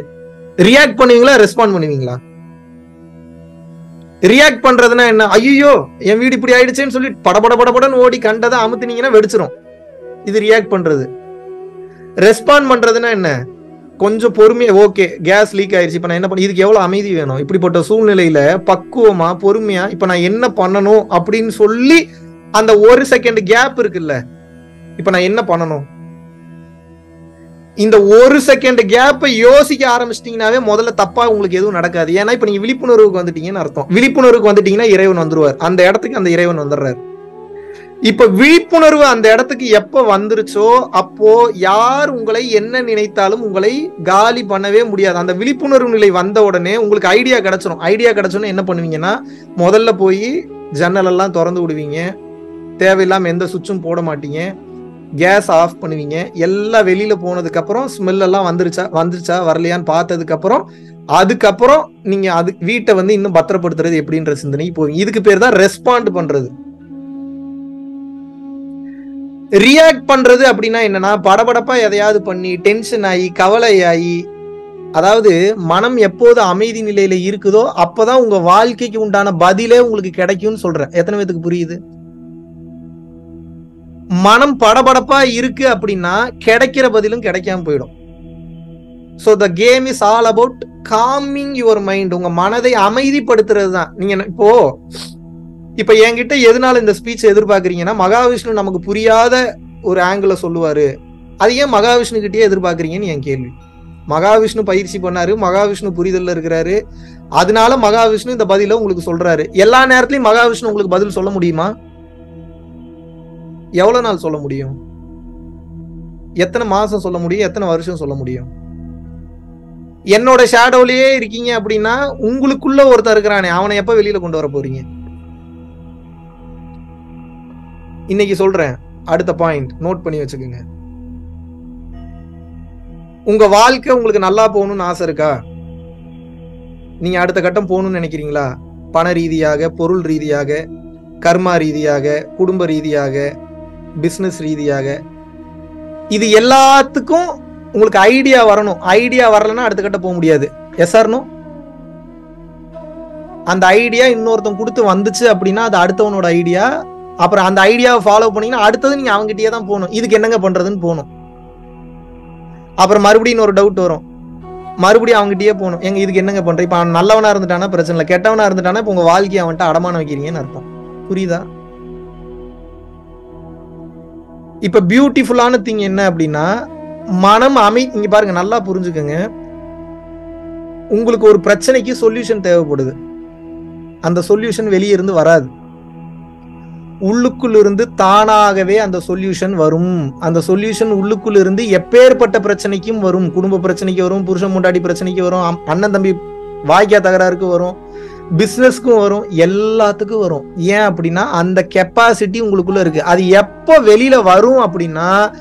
ரியாக்ட் பண்ணுவீங்களா ரெஸ்பாண்ட் பண்ணுவீங்களா? ரியாக்ட் பண்றதுன்னா என்ன? ஐயோ என் வீடு இப்படி ஆயிடுச்சேன்னு சொல்லி படபட படபடன்னு ஓடி கண்டதை அமுத்துனீங்கன்னா வெடிச்சிரும். இது ரியாக்ட் பண்றது. ரெஸ்பாண்ட் பண்றதுன்னா என்ன? கொஞ்சம் பொறுமையா ஓகே கேஸ் லீக் ஆயிடுச்சு. இப்ப நான் என்ன பண்ண இதுக்கு எவ்வளவு அமைதி வேணும்? இப்படிப்பட்ட சூழ்நிலையில பக்குவமா பொறுமையா இப்ப நான் என்ன பண்ணணும் அப்படின்னு சொல்லி அந்த ஒரு செகண்ட் கேப் இருக்குல்ல இப்ப நான் என்ன பண்ணணும்? இந்த ஒரு செகண்ட் கேப்பை யோசிக்க ஆரம்பிச்சிட்டீங்கன்னாவே முதல்ல தப்பா உங்களுக்கு எதுவும் நடக்காது. ஏன்னா இப்ப நீங்க விழிப்புணர்வுக்கு வந்துட்டீங்கன்னு அர்த்தம். விழிப்புணர்வுக்கு வந்துட்டீங்கன்னா இறைவன் வந்துருவார். அந்த இடத்துக்கு அந்த இறைவன் வந்துடுறாரு. இப்ப விழிப்புணர்வு அந்த இடத்துக்கு எப்ப வந்துருச்சோ அப்போ யார் உங்களை என்ன நினைத்தாலும் உங்களை காலி பண்ணவே முடியாது. அந்த விழிப்புணர்வு நிலை வந்த உடனே உங்களுக்கு ஐடியா கிடைச்சிடும் ஐடியா கிடைச்சோன்னு என்ன பண்ணுவீங்கன்னா முதல்ல போய் ஜன்னல் எல்லாம் திறந்து விடுவீங்க. தேவையில்லாம எந்த சுவிட்சும் போட மாட்டீங்க. கேஸ் ஆஃப் பண்ணுவீங்க. எல்லாம் வெளியில போனதுக்கப்புறம் ஸ்மெல் எல்லாம் வந்துருச்சா? வந்துருச்சா? வரலையான்னு பார்த்ததுக்கப்புறம் அதுக்கப்புறம் நீங்க அது வீட்டை வந்து இன்னும் பத்திரப்படுத்துறது எப்படின்ற சிந்தனைக்கு போவீங்க இதுக்கு பேர் தான் ரெஸ்பாண்ட் பண்றது. ரியாக்ட் பண்றது அப்படின்னா என்னன்னா படபடப்பா எதையாவது பண்ணி டென்ஷன் ஆகி கவலை ஆகி அதாவது மனம் எப்போது அமைதி நிலையில இருக்குதோ அப்பதான் உங்க வாழ்க்கைக்கு உண்டான பதிலே உங்களுக்கு கிடைக்கும்னு சொல்றேன். எத்தனை பேத்துக்கு புரியுது? மனம் படபடப்பா இருக்கு அப்படின்னா கிடைக்கிற பதிலும் கிடைக்காம போயிடும். So the game is all about calming your mind உங்க மனதை அமைதிப்படுத்துறது தான். நீங்க இப்போ இப்ப என்கிட்ட எதனால இந்த ஸ்பீச் எதிர்பார்க்கறீங்கன்னா மகாவிஷ்ணு நமக்கு புரியாத ஒரு ஆங்கிள் சொல்லுவாரு. அது ஏன் மகாவிஷ்ணு கிட்டயே எதிர்பார்க்கறீங்கன்னு என் கேள்வி. மகாவிஷ்ணு பயிற்சி பண்ணாரு மகாவிஷ்ணு புரிதல்ல இருக்கிறாரு. அதனால மகாவிஷ்ணு இந்த பதில உங்களுக்கு சொல்றாரு. எல்லா நேரத்திலயும் மகாவிஷ்ணு உங்களுக்கு பதில் சொல்ல முடியுமா? எவ்வளோ நாள் சொல்ல முடியும்? எத்தனை மாதம் சொல்ல முடியும்? எத்தனை வருஷம் சொல்ல முடியும்? என்னோட ஷேடோலயே இருக்கீங்க அப்படின்னா உங்களுக்குள்ள ஒருத்தன் இருக்கிறானே அவனை எப்போ வெளியில கொண்டு வர போறீங்க? இன்னைக்கு சொல்றேன். அடுத்த பாயிண்ட் நோட் பண்ணி வச்சுக்கோங்க. உங்க வாழ்க்கை உங்களுக்கு நல்லா போகணும்னு ஆசை இருக்கா? நீங்க அடுத்த கட்டம் போகணும்னு நினைக்கிறீங்களா? பண ரீதியாக பொருள் ரீதியாக கர்மா ரீதியாக குடும்ப ரீதியாக பிஸ்னஸ் ரீதியாக. இது எல்லாத்துக்கும் உங்களுக்கு ஐடியா வரணும். ஐடியா வரலன்னா அடுத்த கட்ட போக முடியாது. எஸ் அந்த ஐடியா இன்னொருத்தன் கொடுத்து வந்துச்சு அப்படின்னா அது அடுத்தவனோட ஐடியா அப்புறம் அந்த ஐடியாவை ஃபாலோ பண்ணீங்கன்னா அடுத்தது நீங்க அவங்ககிட்டயே தான் போகணும். இதுக்கு என்னங்க பண்றதுன்னு போகணும். அப்புறம் மறுபடியும் இன்னொரு டவுட் வரும். மறுபடியும் அவங்ககிட்டயே போகணும். எங்க இதுக்கு என்னங்க பண்ற? இப்ப நல்லவனா இருந்துட்டானா பிரச்சனை இல்லை. கெட்டவனா இருந்துட்டானா இப்போ உங்க வாழ்க்கையை அவன்கிட்ட அடமான வைக்கிறீங்கன்னு அர்த்தம். புரியுதா? இப்போ பியூட்டிஃபுல்லான திங் என்ன அப்படின்னா மனம் அமை இங்கே பாருங்க நல்லா புரிஞ்சுக்கோங்க. உங்களுக்கு ஒரு பிரச்சனைக்கு சொல்யூஷன் தேவைப்படுது. அந்த சொல்யூஷன் வெளியே இருந்து வராது. உள்ளுக்குள் இருந்து தானாகவே அந்த சொல்யூஷன் வரும். அந்த சொல்யூஷன் உள்ளுக்குள் இருந்து எப்பேற்பட்ட பிரச்சனைக்கும் வரும். குடும்ப பிரச்சனைக்கு வரும் புருஷன் முண்டாடி பிரச்சனைக்கு வரும் அண்ணன் தம்பி வாய்க்கா தகராறுக்கு வரும். பிஸ்னஸ்க்கும் வரும் எல்லாத்துக்கும் வரும். ஏன் அப்படின்னா அந்த கெப்பாசிட்டி உங்களுக்குள்ள இருக்கு. அது எப்போ வெளியில வரும் அப்படின்னா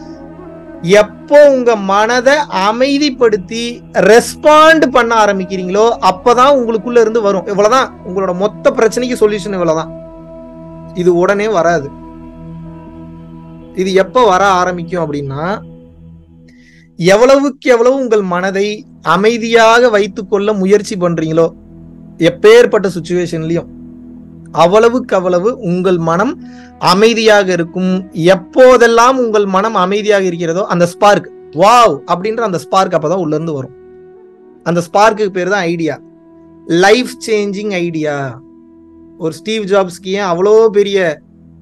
எப்போ உங்க மனதை அமைதிப்படுத்தி ரெஸ்பாண்ட் பண்ண ஆரம்பிக்கிறீங்களோ அப்பதான் உங்களுக்குள்ள இருந்து வரும். இவ்வளவுதான். உங்களோட மொத்த பிரச்சனைக்கு சொல்யூஷன் இவ்வளவுதான். இது உடனே வராது. இது எப்ப வர ஆரம்பிக்கும் அப்படின்னா எவ்வளவுக்கு எவ்வளவு உங்கள் மனதை அமைதியாக வைத்துக்கொள்ள முயற்சி பண்றீங்களோ எப்பேற்பட்ட சுச்சுவேஷன்லயும் அவ்வளவுக்கு அவ்வளவு உங்கள் மனம் அமைதியாக இருக்கும். எப்போதெல்லாம் உங்கள் மனம் அமைதியாக இருக்கிறதோ அந்த ஸ்பார்க் வாவ் அப்படின்ற அந்த ஸ்பார்க் அப்பதான் உள்ள இருந்து வரும். அந்த ஸ்பார்க்கு பேர் தான் ஐடியா லைஃப் சேஞ்சிங் ஐடியா ஒரு ஸ்டீவ் ஜாப்ஸ்க்கு ஏன் அவ்வளோ பெரிய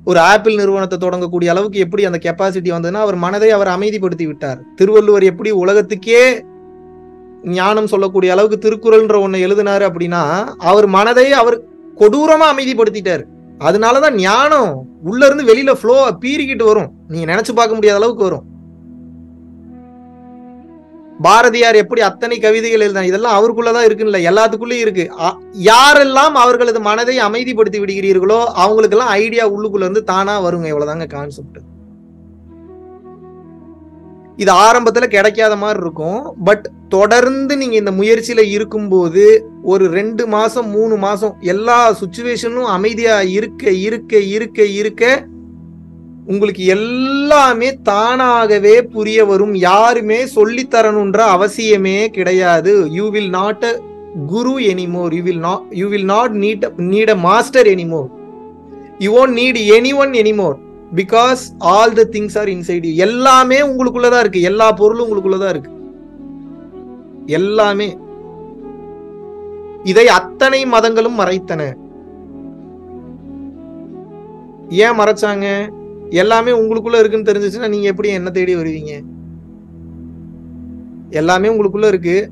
ஒரு ஆப்பிள் நிறுவனத்தை தொடங்கக்கூடிய அளவுக்கு எப்படி அந்த கெப்பாசிட்டி வந்ததுன்னா அவர் மனதை அவர் அமைதிப்படுத்தி விட்டார். திருவள்ளுவர் எப்படி உலகத்துக்கே ஞானம் சொல்லக்கூடிய அளவுக்கு திருக்குறள்ன்ற ஒண்ணு எழுதினாரு அப்படின்னா அவர் மனதை அவர் கொடூரமா அமைதிப்படுத்திட்டாரு. அதனாலதான் ஞானம் உள்ள இருந்து வெளியில ஃப்ளோ பீறிக்கிட்டு வரும். நீங்க நினைச்சு பார்க்க முடியாத அளவுக்கு வரும். பாரதியார் எப்படி அத்தனை கவிதைகள் எழுதினார்? இதெல்லாம் அவருக்குள்ளதான் இருக்குன்னு இல்லை எல்லாத்துக்குள்ளயும் இருக்கு. அ- யாரெல்லாம் அவர்களது மனதை அமைதிப்படுத்தி விடுகிறீர்களோ அவங்களுக்கெல்லாம் ஐடியா உள்ளுக்குள்ள இருந்து தானா வருங்க. இவ்வளவுதாங்க கான்செப்ட் இது ஆரம்பத்துல கிடைக்காத மாதிரி இருக்கும். பட் தொடர்ந்து நீங்க இந்த முயற்சியில இருக்கும்போது ஒரு ரெண்டு மாசம் மூணு மாசம் எல்லா சுச்சுவேஷனும் அமைதியா இருக்க இருக்க இருக்க இருக்க உங்களுக்கு எல்லாமே தானாகவே புரிய வரும். யாருமே சொல்லி தரணுன்ற அவசியமே கிடையாது. You will not a guru anymore you will not you will not need need a master anymore you won't need any one anymore because all the things are inside you எல்லாமே உங்களுக்குள்ளதான் இருக்கு. எல்லா பொருளும் உங்களுக்குள்ளதான் இருக்கு. எல்லாமே. இதை அத்தனை மதங்களும் மறைத்தன. ஏன் மறைச்சாங்க? எல்லாமே உங்களுக்குள்ள இருக்குன்னு தெரிஞ்சிச்சுன்னா நீங்க எப்படி என்ன தேடி வருவீங்க? எல்லாமே உங்களுக்குள்ள இருக்கு.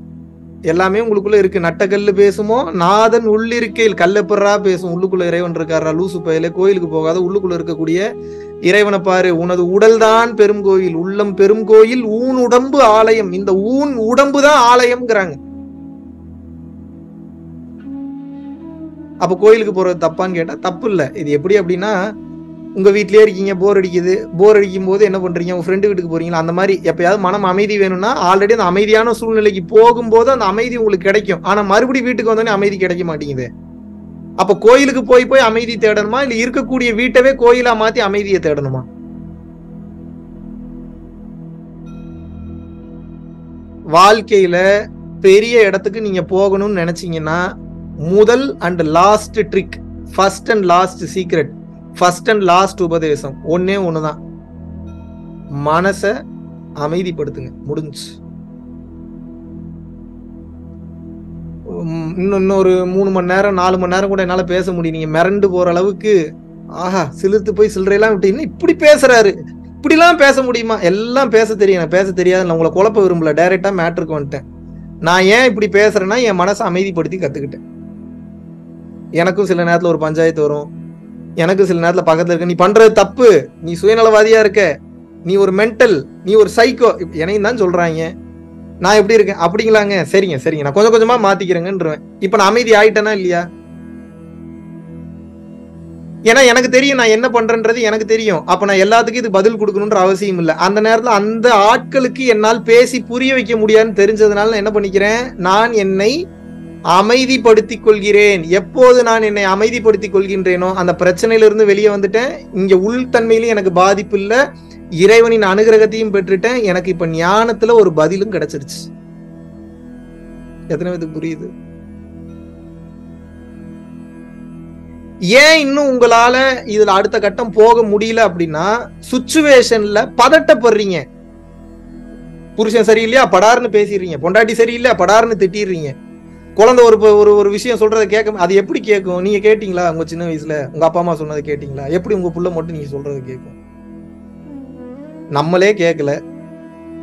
எல்லாமே உங்களுக்குள்ள இருக்கு. நட்டக்கல்லு பேசுமோ? நாதன் உள்ளிருக்கையில் கல்லப்பறா பேசும். உள்ளுக்குள்ள இறைவன் இருக்காரா? லூசு பயல கோயிலுக்கு போகாத உள்ளுக்குள்ள இருக்கக்கூடிய இறைவனை பாரு உனது உடல்தான் பெரும் கோயில் உள்ளம் பெரும் கோயில் ஊன் உடம்பு ஆலயம். இந்த ஊன் உடம்பு தான் ஆலயம்ங்கிறாங்க. அப்ப கோயிலுக்கு போறது தப்பான்னு கேட்டா தப்பு இல்ல இது எப்படி அப்படின்னா உங்க வீட்லயே இருக்கீங்க போர் அடிக்குது. போர் அடிக்கும் போது என்ன பண்றீங்க? உங்க ஃப்ரெண்டு வீட்டுக்கு போறீங்களா? அந்த மாதிரி எப்பயாவது மனம் அமைதி வேணும்னா ஆல்ரெடி அந்த அமைதியான சூழ்நிலைக்கு போகும்போது அந்த அமைதி உங்களுக்கு கிடைக்கும். ஆனா மறுபடியும் வீட்டுக்கு வந்தோடனே அமைதி கிடைக்க மாட்டேங்குது. அப்ப கோயிலுக்கு போய் போய் அமைதி தேடணுமா? இல்ல இருக்கக்கூடிய வீட்டவே கோயிலா மாத்தி அமைதியை தேடணுமா? வாழ்க்கையில பெரிய இடத்துக்கு நீங்க போகணும்னு நினைச்சீங்கன்னா முதல் and last trick first and last secret first and last உபதேசம் ஒன்னே ஒண்ணுதான். மனச அமைதிப்படுத்துங்க. முடிஞ்சு இன்னும் இன்னொரு மூணு மணி நேரம் நாலு மணி நேரம் கூட என்னால பேச முடியும். நீங்க மிரண்டு போற அளவுக்கு ஆஹா சிலிர்த்து போய் சில்லறையெல்லாம் விட்டு இப்படி பேசுறாரு? இப்படிலாம் பேச முடியுமா? எல்லாம் பேச தெரியும். நான் பேச தெரியாது. நான் உங்களை குழப்ப விரும்பல. டைரக்டா மேட்ருக்கு வந்துட்டேன். நான் ஏன் இப்படி பேசுறேன்னா என் மனசை அமைதிப்படுத்தி கத்துக்கிட்டேன். எனக்கும் சில நேரத்துல ஒரு பஞ்சாயத்து வரும். எனக்கும் சில நேரத்துல பக்கத்துல இருக்க நீ பண்றது தப்பு. நீ சுயநலவாதியா இருக்க. நீ ஒரு மென்டல் நீ ஒரு சைக்கோ என்னையும் தான் சொல்றாங்க. நான் எப்படி இருக்கேன்? அப்படிங்களாங்க. சரிங்க சரிங்க. நான் கொஞ்சம் கொஞ்சமா மாத்திக்கிறேங்கன்றேன் இப்ப நான் அமைதி ஆயிட்டேனா இல்லையா? ஏன்னா எனக்கு தெரியும் நான் என்ன பண்றேன்றது எனக்கு தெரியும். அப்ப நான் எல்லாத்துக்கும் இது பதில் கொடுக்கணுன்ற அவசியம் இல்லை. அந்த நேரத்துல அந்த ஆட்களுக்கு என்னால் பேசி புரிய வைக்க முடியாதுன்னு தெரிஞ்சதுனால நான் என்ன பண்ணிக்கிறேன்? நான் என்னை அமைதிப்படுத்தி கொள்கிறேன். எப்போது நான் என்னை அமைதிப்படுத்தி கொள்கின்றேனோ அந்த பிரச்சனையிலிருந்து வெளியே வந்துட்டேன். இங்க உள்தன்மையிலும் எனக்கு பாதிப்பு இல்லை. இறைவனின் அனுகிரகத்தையும் பெற்றுட்டேன். எனக்கு இப்ப ஞானத்துல ஒரு பதிலும் கிடைச்சிருச்சு. எத்தனை இது புரியுது? ஏன் இன்னும் உங்களால இதுல அடுத்த கட்டம் போக முடியல அப்படின்னா சுச்சுவேஷன்ல பதட்டப்படுறீங்க. புருஷன் சரியில்லையா? படார்னு பேசிடுறீங்க. பொண்டாட்டி சரியில்லையா? படார்னு திட்டிடுறீங்க. குழந்தை ஒரு ஒரு ஒரு விஷயம் சொல்றதை கேட்க அது எப்படி கேட்கும்? நீங்க கேட்டீங்களா? உங்க சின்ன வயசுல உங்க அப்பா அம்மா சொன்னதை கேட்டீங்களா? எப்படி உங்க புள்ள மட்டும் நீங்க சொல்றதை கேட்கும்? நம்மளே கேட்கல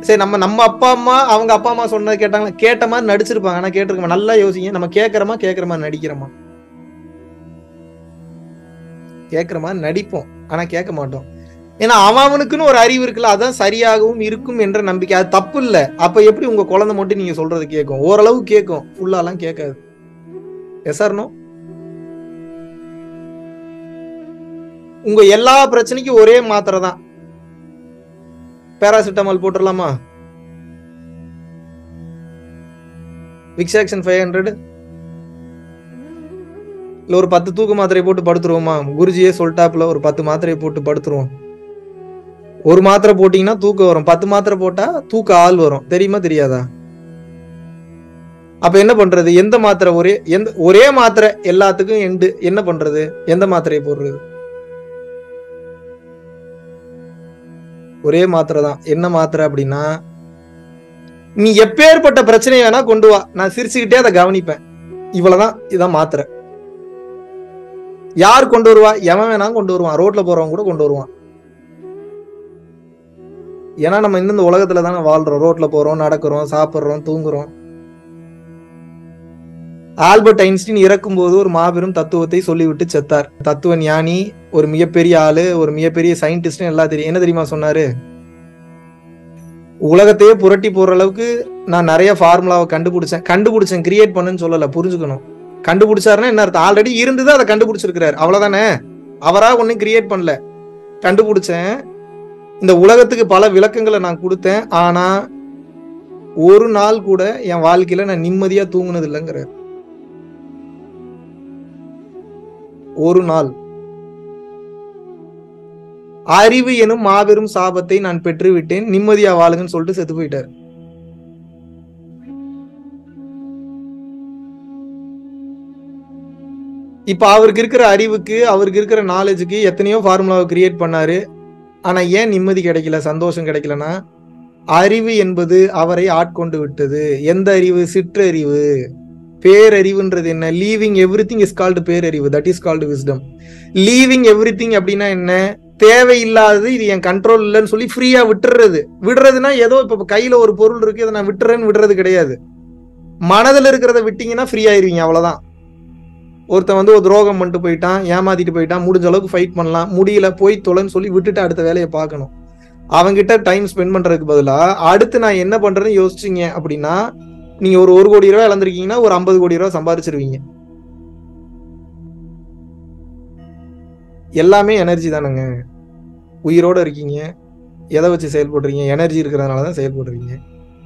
சரி நம்ம நம்ம அப்பா அம்மா அவங்க அப்பா அம்மா சொன்னதை கேட்டாங்களா? கேட்ட மாதிரி நடிச்சிருப்பாங்க. ஆனா கேட்டிருக்கோமா? நல்லா யோசிங்க. நம்ம கேட்குறமா கேட்கற மாதிரி நடிக்கிறோமா? கேட்கற மாதிரி நடிப்போம். ஆனா கேட்க மாட்டோம். ஏன்னா அவன் அவனுக்குன்னு ஒரு அறிவு இருக்குல்ல அதான் சரியாகவும் இருக்கும் என்ற நம்பிக்கை. அது தப்பு இல்லை அப்ப எப்படி உங்க குழந்தை மட்டும் நீங்க சொல்றது கேட்கும் ஓரளவு கேட்கும் ஃபுல்லாலாம் கேட்காது. எஸ்ஆர்னோ உங்க எல்லா பிரச்சனைக்கும் ஒரே மாத்திரை தான் பேராசிட்டமால் போட்டுடலாமா விக்ஸாக்ஷன் ஃபைவ் ஹண்ட்ரட் இல்ல ஒரு பத்து தூக்கு மாத்திரை போட்டு படுத்துருவோமா? குருஜியே சொல்லிட்டாப்புல ஒரு பத்து மாத்திரையை போட்டு படுத்துருவோம். ஒரு மாத்திரை போட்டீங்கன்னா தூக்கம் வரும். பத்து மாத்திரை போட்டா தூக்க ஆள் வரும். தெரியுமா தெரியாதா? அப்ப என்ன பண்றது? எந்த மாத்திரை ஒரே எந்த ஒரே மாத்திரை எல்லாத்துக்கும் எண்டு என்ன பண்றது? எந்த மாத்திரையை போடுறது? ஒரே மாத்திரை தான். என்ன மாத்திரை அப்படின்னா நீ எப்பேற்பட்ட பிரச்சனையை வேணா கொண்டு வா. நான் சிரிச்சுக்கிட்டே அதை கவனிப்பேன். இவ்வளவுதான் இதான் மாத்திரை. யார் கொண்டு வருவா? எவன் வேணாலும் கொண்டு வருவான். ரோட்ல போறவன் கூட கொண்டு வருவான். ஏன்னா நம்ம இன்னும் இந்த உலகத்துல தானே வாழ்றோம். ரோட்ல போறோம் நடக்கிறோம் சாப்பிட்றோம் தூங்குறோம். ஆல்பர்ட் ஐன்ஸ்டீன் இறக்கும்போது ஒரு மாபெரும் தத்துவத்தை சொல்லிவிட்டு செத்தார். தத்துவ ஞானி ஒரு மிகப்பெரிய ஆளு ஒரு மிகப்பெரிய சயின்டிஸ்ட் எல்லாம் தெரியும் என்ன தெரியுமா சொன்னாரு? உலகத்தையே புரட்டி போற அளவுக்கு நான் நிறைய ஃபார்முலாவை கண்டுபிடிச்சேன். கண்டுபிடிச்சேன் கிரியேட் பண்ணுன்னு சொல்லல புரிஞ்சுக்கணும். கண்டுபிடிச்சாருன்னா என்ன அர்த்தம்? ஆல்ரெடி இருந்தது அதை கண்டுபிடிச்சிருக்கிறாரு. அவ்வளவுதானே? அவரா ஒன்றும் கிரியேட் பண்ணல. கண்டுபிடிச்சேன். இந்த உலகத்துக்கு பல விளக்கங்களை நான் கொடுத்தேன். ஆனா ஒரு நாள் கூட என் வாழ்க்கையில நான் நிம்மதியா தூங்குனது இல்லைங்கிற ஒரு நாள். அறிவு எனும் மாபெரும் சாபத்தை நான் பெற்று விட்டேன் நிம்மதியா வாழுங்கன்னு சொல்லிட்டு செத்து போயிட்டார். இப்ப அவருக்கு இருக்கிற அறிவுக்கு அவருக்கு இருக்கிற நாலேஜுக்கு எத்தனையோ ஃபார்முலாவை கிரியேட் பண்ணாரு. ஆனா ஏன் நிம்மதி கிடைக்கல சந்தோஷம் கிடைக்கலன்னா அறிவு என்பது அவரை ஆட்கொண்டு விட்டது. எந்த அறிவு? சிற்றறிவு. பேரறிவுன்றது என்ன? Leaving everything is called பேரறிவு. That is called wisdom leaving everything அப்படின்னா என்ன? தேவையில்லாதது இது என் கண்ட்ரோல் இல்லைன்னு சொல்லி ஃப்ரீயா விட்டுறது. விடுறதுன்னா ஏதோ இப்ப கையில ஒரு பொருள் இருக்கு இதை நான் விட்டுறேன்னு விடுறது கிடையாது. மனதில் இருக்கிறத விட்டீங்கன்னா ஃப்ரீ ஆயிருவீங்க அவ்வளவுதான். ஒருத்தன் வந்து ஒரு துரோகம் பண்ணிட்டு போயிட்டான் ஏமாத்திட்டு போயிட்டான் முடிஞ்ச அளவுக்கு ஃபைட் பண்ணலாம் முடியல போய் தொலைன்னு சொல்லி விட்டுட்டு அடுத்த வேலையை பார்க்கணும். அவங்கிட்ட டைம் ஸ்பெண்ட் பண்றதுக்கு பதிலாக அடுத்து நான் என்ன பண்றேன்னு யோசிச்சீங்க அப்படின்னா நீங்க ஒரு ஒரு கோடி ரூபாய் இழந்திருக்கீங்கன்னா ஒரு ஐம்பது கோடி ரூபாய் சம்பாதிச்சிருவீங்க எல்லாமே எனர்ஜி தானேங்க. உயிரோட இருக்கீங்க. எதை வச்சு செயல்படுறீங்க? எனர்ஜி இருக்கிறதுனால தான் செயல்படுறீங்க.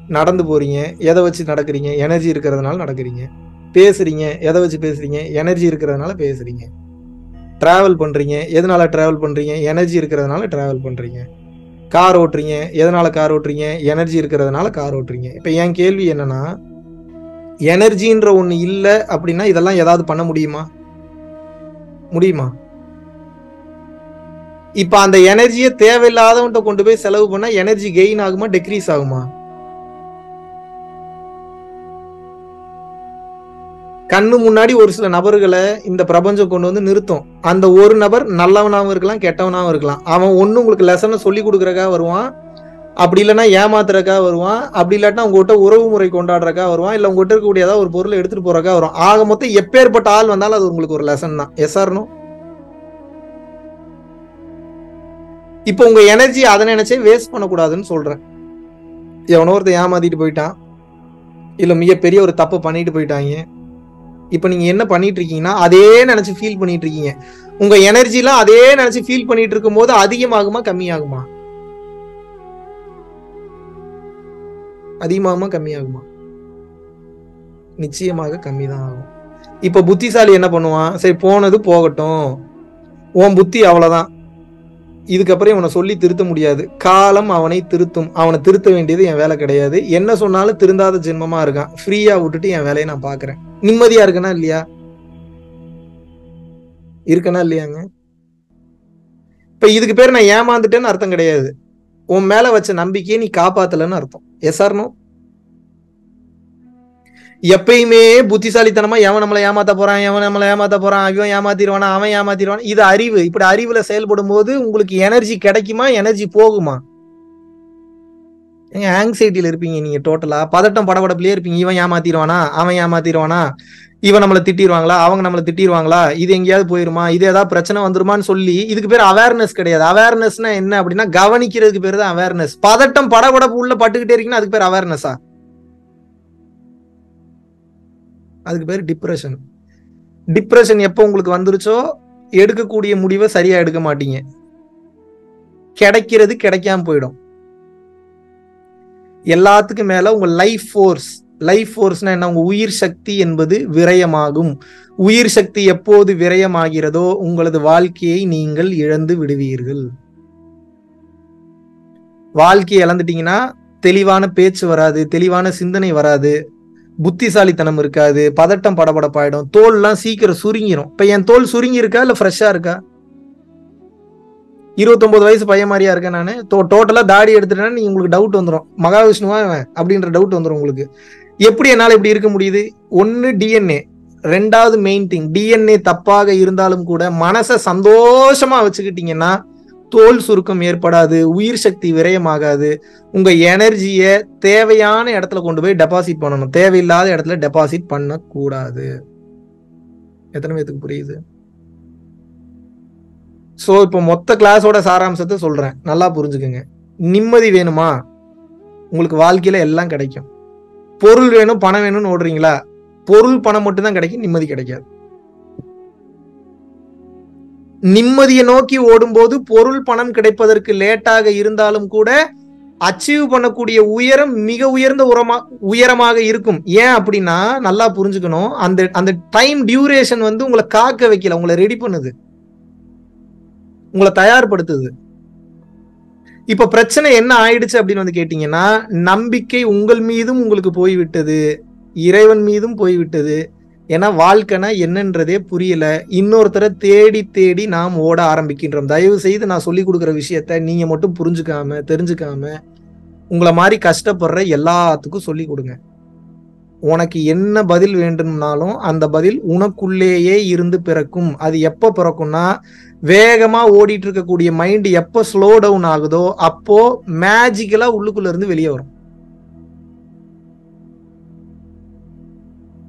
நடந்து போறீங்க. எதை வச்சு நடக்கிறீங்க? எனர்ஜி இருக்கிறதுனால நடக்கிறீங்க. பேசுறீங்க. எதை வச்சு பேசுறீங்க? எனர்ஜி இருக்கிறதுனால பேசுறீங்க. ட்ராவல் பண்றீங்க. எதனால ட்ராவல் பண்றீங்க? எனர்ஜி இருக்கிறதுனால ட்ராவல் பண்றீங்க. கார் ஓட்டுறீங்க எதனால கார் ஓட்டுறீங்க எனர்ஜி இருக்கிறதுனால கார் ஓட்டுறீங்க. இப்போ என் கேள்வி என்னன்னா எனர்ஜின்ற ஒன்று இல்லை அப்படின்னா இதெல்லாம் ஏதாவது பண்ண முடியுமா? முடியுமா? இப்போ அந்த எனர்ஜியை தேவையில்லாதவன்ட்ட கொண்டு போய் செலவு பண்ணால் எனர்ஜி கெயின் ஆகுமா டெக்ரீஸ் ஆகுமா? கண்ணு முன்னாடி ஒரு சில நபர்களை இந்த பிரபஞ்சம் கொண்டு வந்து நிறுத்தும். அந்த ஒரு நபர் நல்லவனாகவும் இருக்கலாம் கெட்டவனாகவும் இருக்கலாம். அவன் ஒன்று உங்களுக்கு லெசனை சொல்லி கொடுக்குறக்கா வருவான். அப்படி இல்லைன்னா ஏமாத்துறக்கா வருவான். அப்படி இல்லாட்டினா உங்ககிட்ட உறவு முறை கொண்டாடுறக்கா வருவான். இல்லை உங்ககிட்ட இருக்கக்கூடிய ஏதாவது ஒரு பொருளை எடுத்துட்டு போறக்கா வரும் ஆக மொத்தம் எப்பேற்பட்ட ஆள் வந்தாலும் அது உங்களுக்கு ஒரு லெசன் தான். எஸ்ஆர்னோ இப்போ உங்க எனர்ஜி அதை நினைச்சே வேஸ்ட் பண்ணக்கூடாதுன்னு சொல்றேன். எவனோ ஒருத்தன் ஏமாத்திட்டு போயிட்டான். இல்லை மிகப்பெரிய ஒரு தப்பு பண்ணிட்டு போயிட்டாங்க. இப்போ நீங்க என்ன பண்ணிட்டு இருக்கீங்கன்னா அதே நினைச்சு ஃபீல் பண்ணிட்டு இருக்கீங்க உங்க எனர்ஜிலாம் அதே நினைச்சு ஃபீல் பண்ணிட்டு இருக்கும் போது அதிகமாகுமா கம்மியாகுமா? அதிகமாகுமா கம்மியாகுமா? நிச்சயமாக கம்மி தான் ஆகும். இப்போ புத்திசாலி என்ன பண்ணுவான்? சரி போனது போகட்டும். உன் புத்தி அவ்வளோதான் இதுக்கப்புறம் இவனை சொல்லி திருத்த முடியாது. காலம் அவனை திருத்தும். அவனை திருத்த வேண்டியது என் வேலை கிடையாது. என்ன சொன்னாலும் திருந்தாத ஜென்மமா இருக்கான். ஃப்ரீயா விட்டுட்டு என் வேலையை நான் பாக்குறேன் நிம்மதியா இருக்கனா இல்லையா? இருக்கனா இல்லையாங்க? இப்ப இதுக்கு பேர் நான் ஏமாந்துட்டேன்னு அர்த்தம் கிடையாது. உன் மேல வச்ச நம்பிக்கையை நீ காப்பாத்தலன்னு அர்த்தம். எஸ் ஆர்னோ எப்பயுமே புத்திசாலித்தனமா எவன் நம்மளை ஏமாத்த போறான் எவன் நம்மளை ஏமாத்த போறான் இவன் ஏமாத்திடுவானா அவன் ஏமாத்திடுவான் இது அறிவு. இப்படி அறிவுல செயல்படும் போது உங்களுக்கு எனர்ஜி கிடைக்குமா எனர்ஜி போகுமா? ஏங்க ஆங்ஸைட்டில இருப்பீங்க நீங்க டோட்டலா பதட்டம் படபடப்புலயே இருப்பீங்க. இவன் ஏமாத்திடுவானா அவன் ஏமாத்திடுவானா? இவன் நம்மளை திட்டிடுவாங்களா அவங்க நம்மளை திட்டிடுவாங்களா? இது எங்கேயாவது போயிருமா? இது ஏதாவது பிரச்சனை வந்துருமான்னு சொல்லி இதுக்கு பேர் அவேர்னஸ் கிடையாது. அவேர்னஸ்னா என்ன அப்படின்னா கவனிக்கிறதுக்கு பேர் தான் அவேர்னஸ் பதட்டம் படபடப்பு உள்ள பட்டுக்கிட்டே இருக்கீங்கன்னா அதுக்கு பேர் அவேர்னஸா அதுக்கு பேர் டிப்ரெஷன் டிப்ரெஷன் எப்போ உங்களுக்கு வந்துருச்சோ எடுக்கக்கூடிய முடிவை சரியா எடுக்க மாட்டீங்க. கிடைக்கிறது கிடைக்காம போயிடும். எல்லாத்துக்கும் மேல உங்க லைஃப் ஃபோர்ஸ் லைஃப் ஃபோர்ஸ்னா என்ன? உங்க உயிர் சக்தி என்பது விரயமாகும். உயிர் சக்தி எப்போது விரயமாகிறதோ உங்களது வாழ்க்கையை நீங்கள் இழந்து விடுவீர்கள். வாழ்க்கையை இழந்துட்டீங்கன்னா தெளிவான பேச்சு வராது தெளிவான சிந்தனை வராது. புத்திசாலித்தனம் இருக்காது பதட்டம் படபடப்பாயிடும் தோல்லாம் சீக்கிரம் சுருங்கிரும். இப்போ என் தோல் சுருங்கி இருக்கா ஃப்ரெஷ்ஷாக இருக்கா? இருபத்தொம்பது வயசு பையன் மாதிரியா இருக்கேன் நான். தோ டோட்டலாக தாடி எடுத்துட்டேன்னா நீ உங்களுக்கு டவுட் வந்துடும் மகாவிஷ்ணுவா அப்படின்ற டவுட் வந்துடும் உங்களுக்கு. எப்படி என்னால் இப்படி இருக்க முடியுது? ஒன்று டிஎன்ஏ ரெண்டாவது மெயின் திங் டிஎன்ஏ தப்பாக இருந்தாலும் கூட மனசை சந்தோஷமா வச்சுக்கிட்டீங்கன்னா தோல் சுருக்கம் ஏற்படாது உயிர் சக்தி விரயமாகாது. உங்க எனர்ஜியை தேவையான இடத்துல கொண்டு போய் டெபாசிட் பண்ணணும். தேவையில்லாத இடத்துல டெபாசிட் பண்ணக்கூடாது. எத்தனை பேத்துக்கு புரியுது? ஸோ இப்போ மொத்த கிளாஸோட சாராம்சத்தை சொல்றேன். நல்லா புரிஞ்சுக்குங்க. நிம்மதி வேணுமா? உங்களுக்கு வாழ்க்கையில எல்லாம் கிடைக்கும். பொருள் வேணும் பணம் வேணும்னு ஓடுறீங்களா? பொருள் பணம் மட்டும் தான் கிடைக்கும் நிம்மதி கிடைக்காது. நிம்மதியை நோக்கி ஓடும்போது பொருள் பணம் கிடைப்பதற்கு லேட்டாக இருந்தாலும் கூட அச்சீவ் பண்ணக்கூடிய உயரம் மிக உயர்ந்த உரமா உயரமாக இருக்கும். ஏன் அப்படின்னா நல்லா புரிஞ்சுக்கணும். அந்த அந்த டைம் டியூரேஷன் வந்து உங்களை காக்க வைக்கல உங்களை ரெடி பண்ணுது. உங்களை தயார்படுத்துது. இப்ப பிரச்சனை என்ன ஆயிடுச்சு அப்படின்னு வந்து கேட்டீங்கன்னா நம்பிக்கை உங்கள் மீதும் உங்களுக்கு போய்விட்டது. இறைவன் மீதும் போய்விட்டது. ஏன்னா வாழ்க்கைனா என்னன்றதே புரியல. இன்னொருத்தரை தேடி தேடி நாம் ஓட ஆரம்பிக்கின்றோம். தயவு செய்து நான் சொல்லி கொடுக்குற விஷயத்த நீங்க மட்டும் புரிஞ்சுக்காம தெரிஞ்சுக்காம உங்களை மாதிரி கஷ்டப்படுற எல்லாத்துக்கும் சொல்லி கொடுங்க. உனக்கு என்ன பதில் வேண்டும்னாலும் அந்த பதில் உனக்குள்ளேயே இருந்து பிறக்கும். அது எப்போ பிறக்கும்னா வேகமா ஓடிட்டு இருக்கக்கூடிய மைண்ட் எப்போ ஸ்லோ டவுன் ஆகுதோ அப்போ மேஜிக்கலா உள்ளுக்குள்ள இருந்து வெளியே வரும்.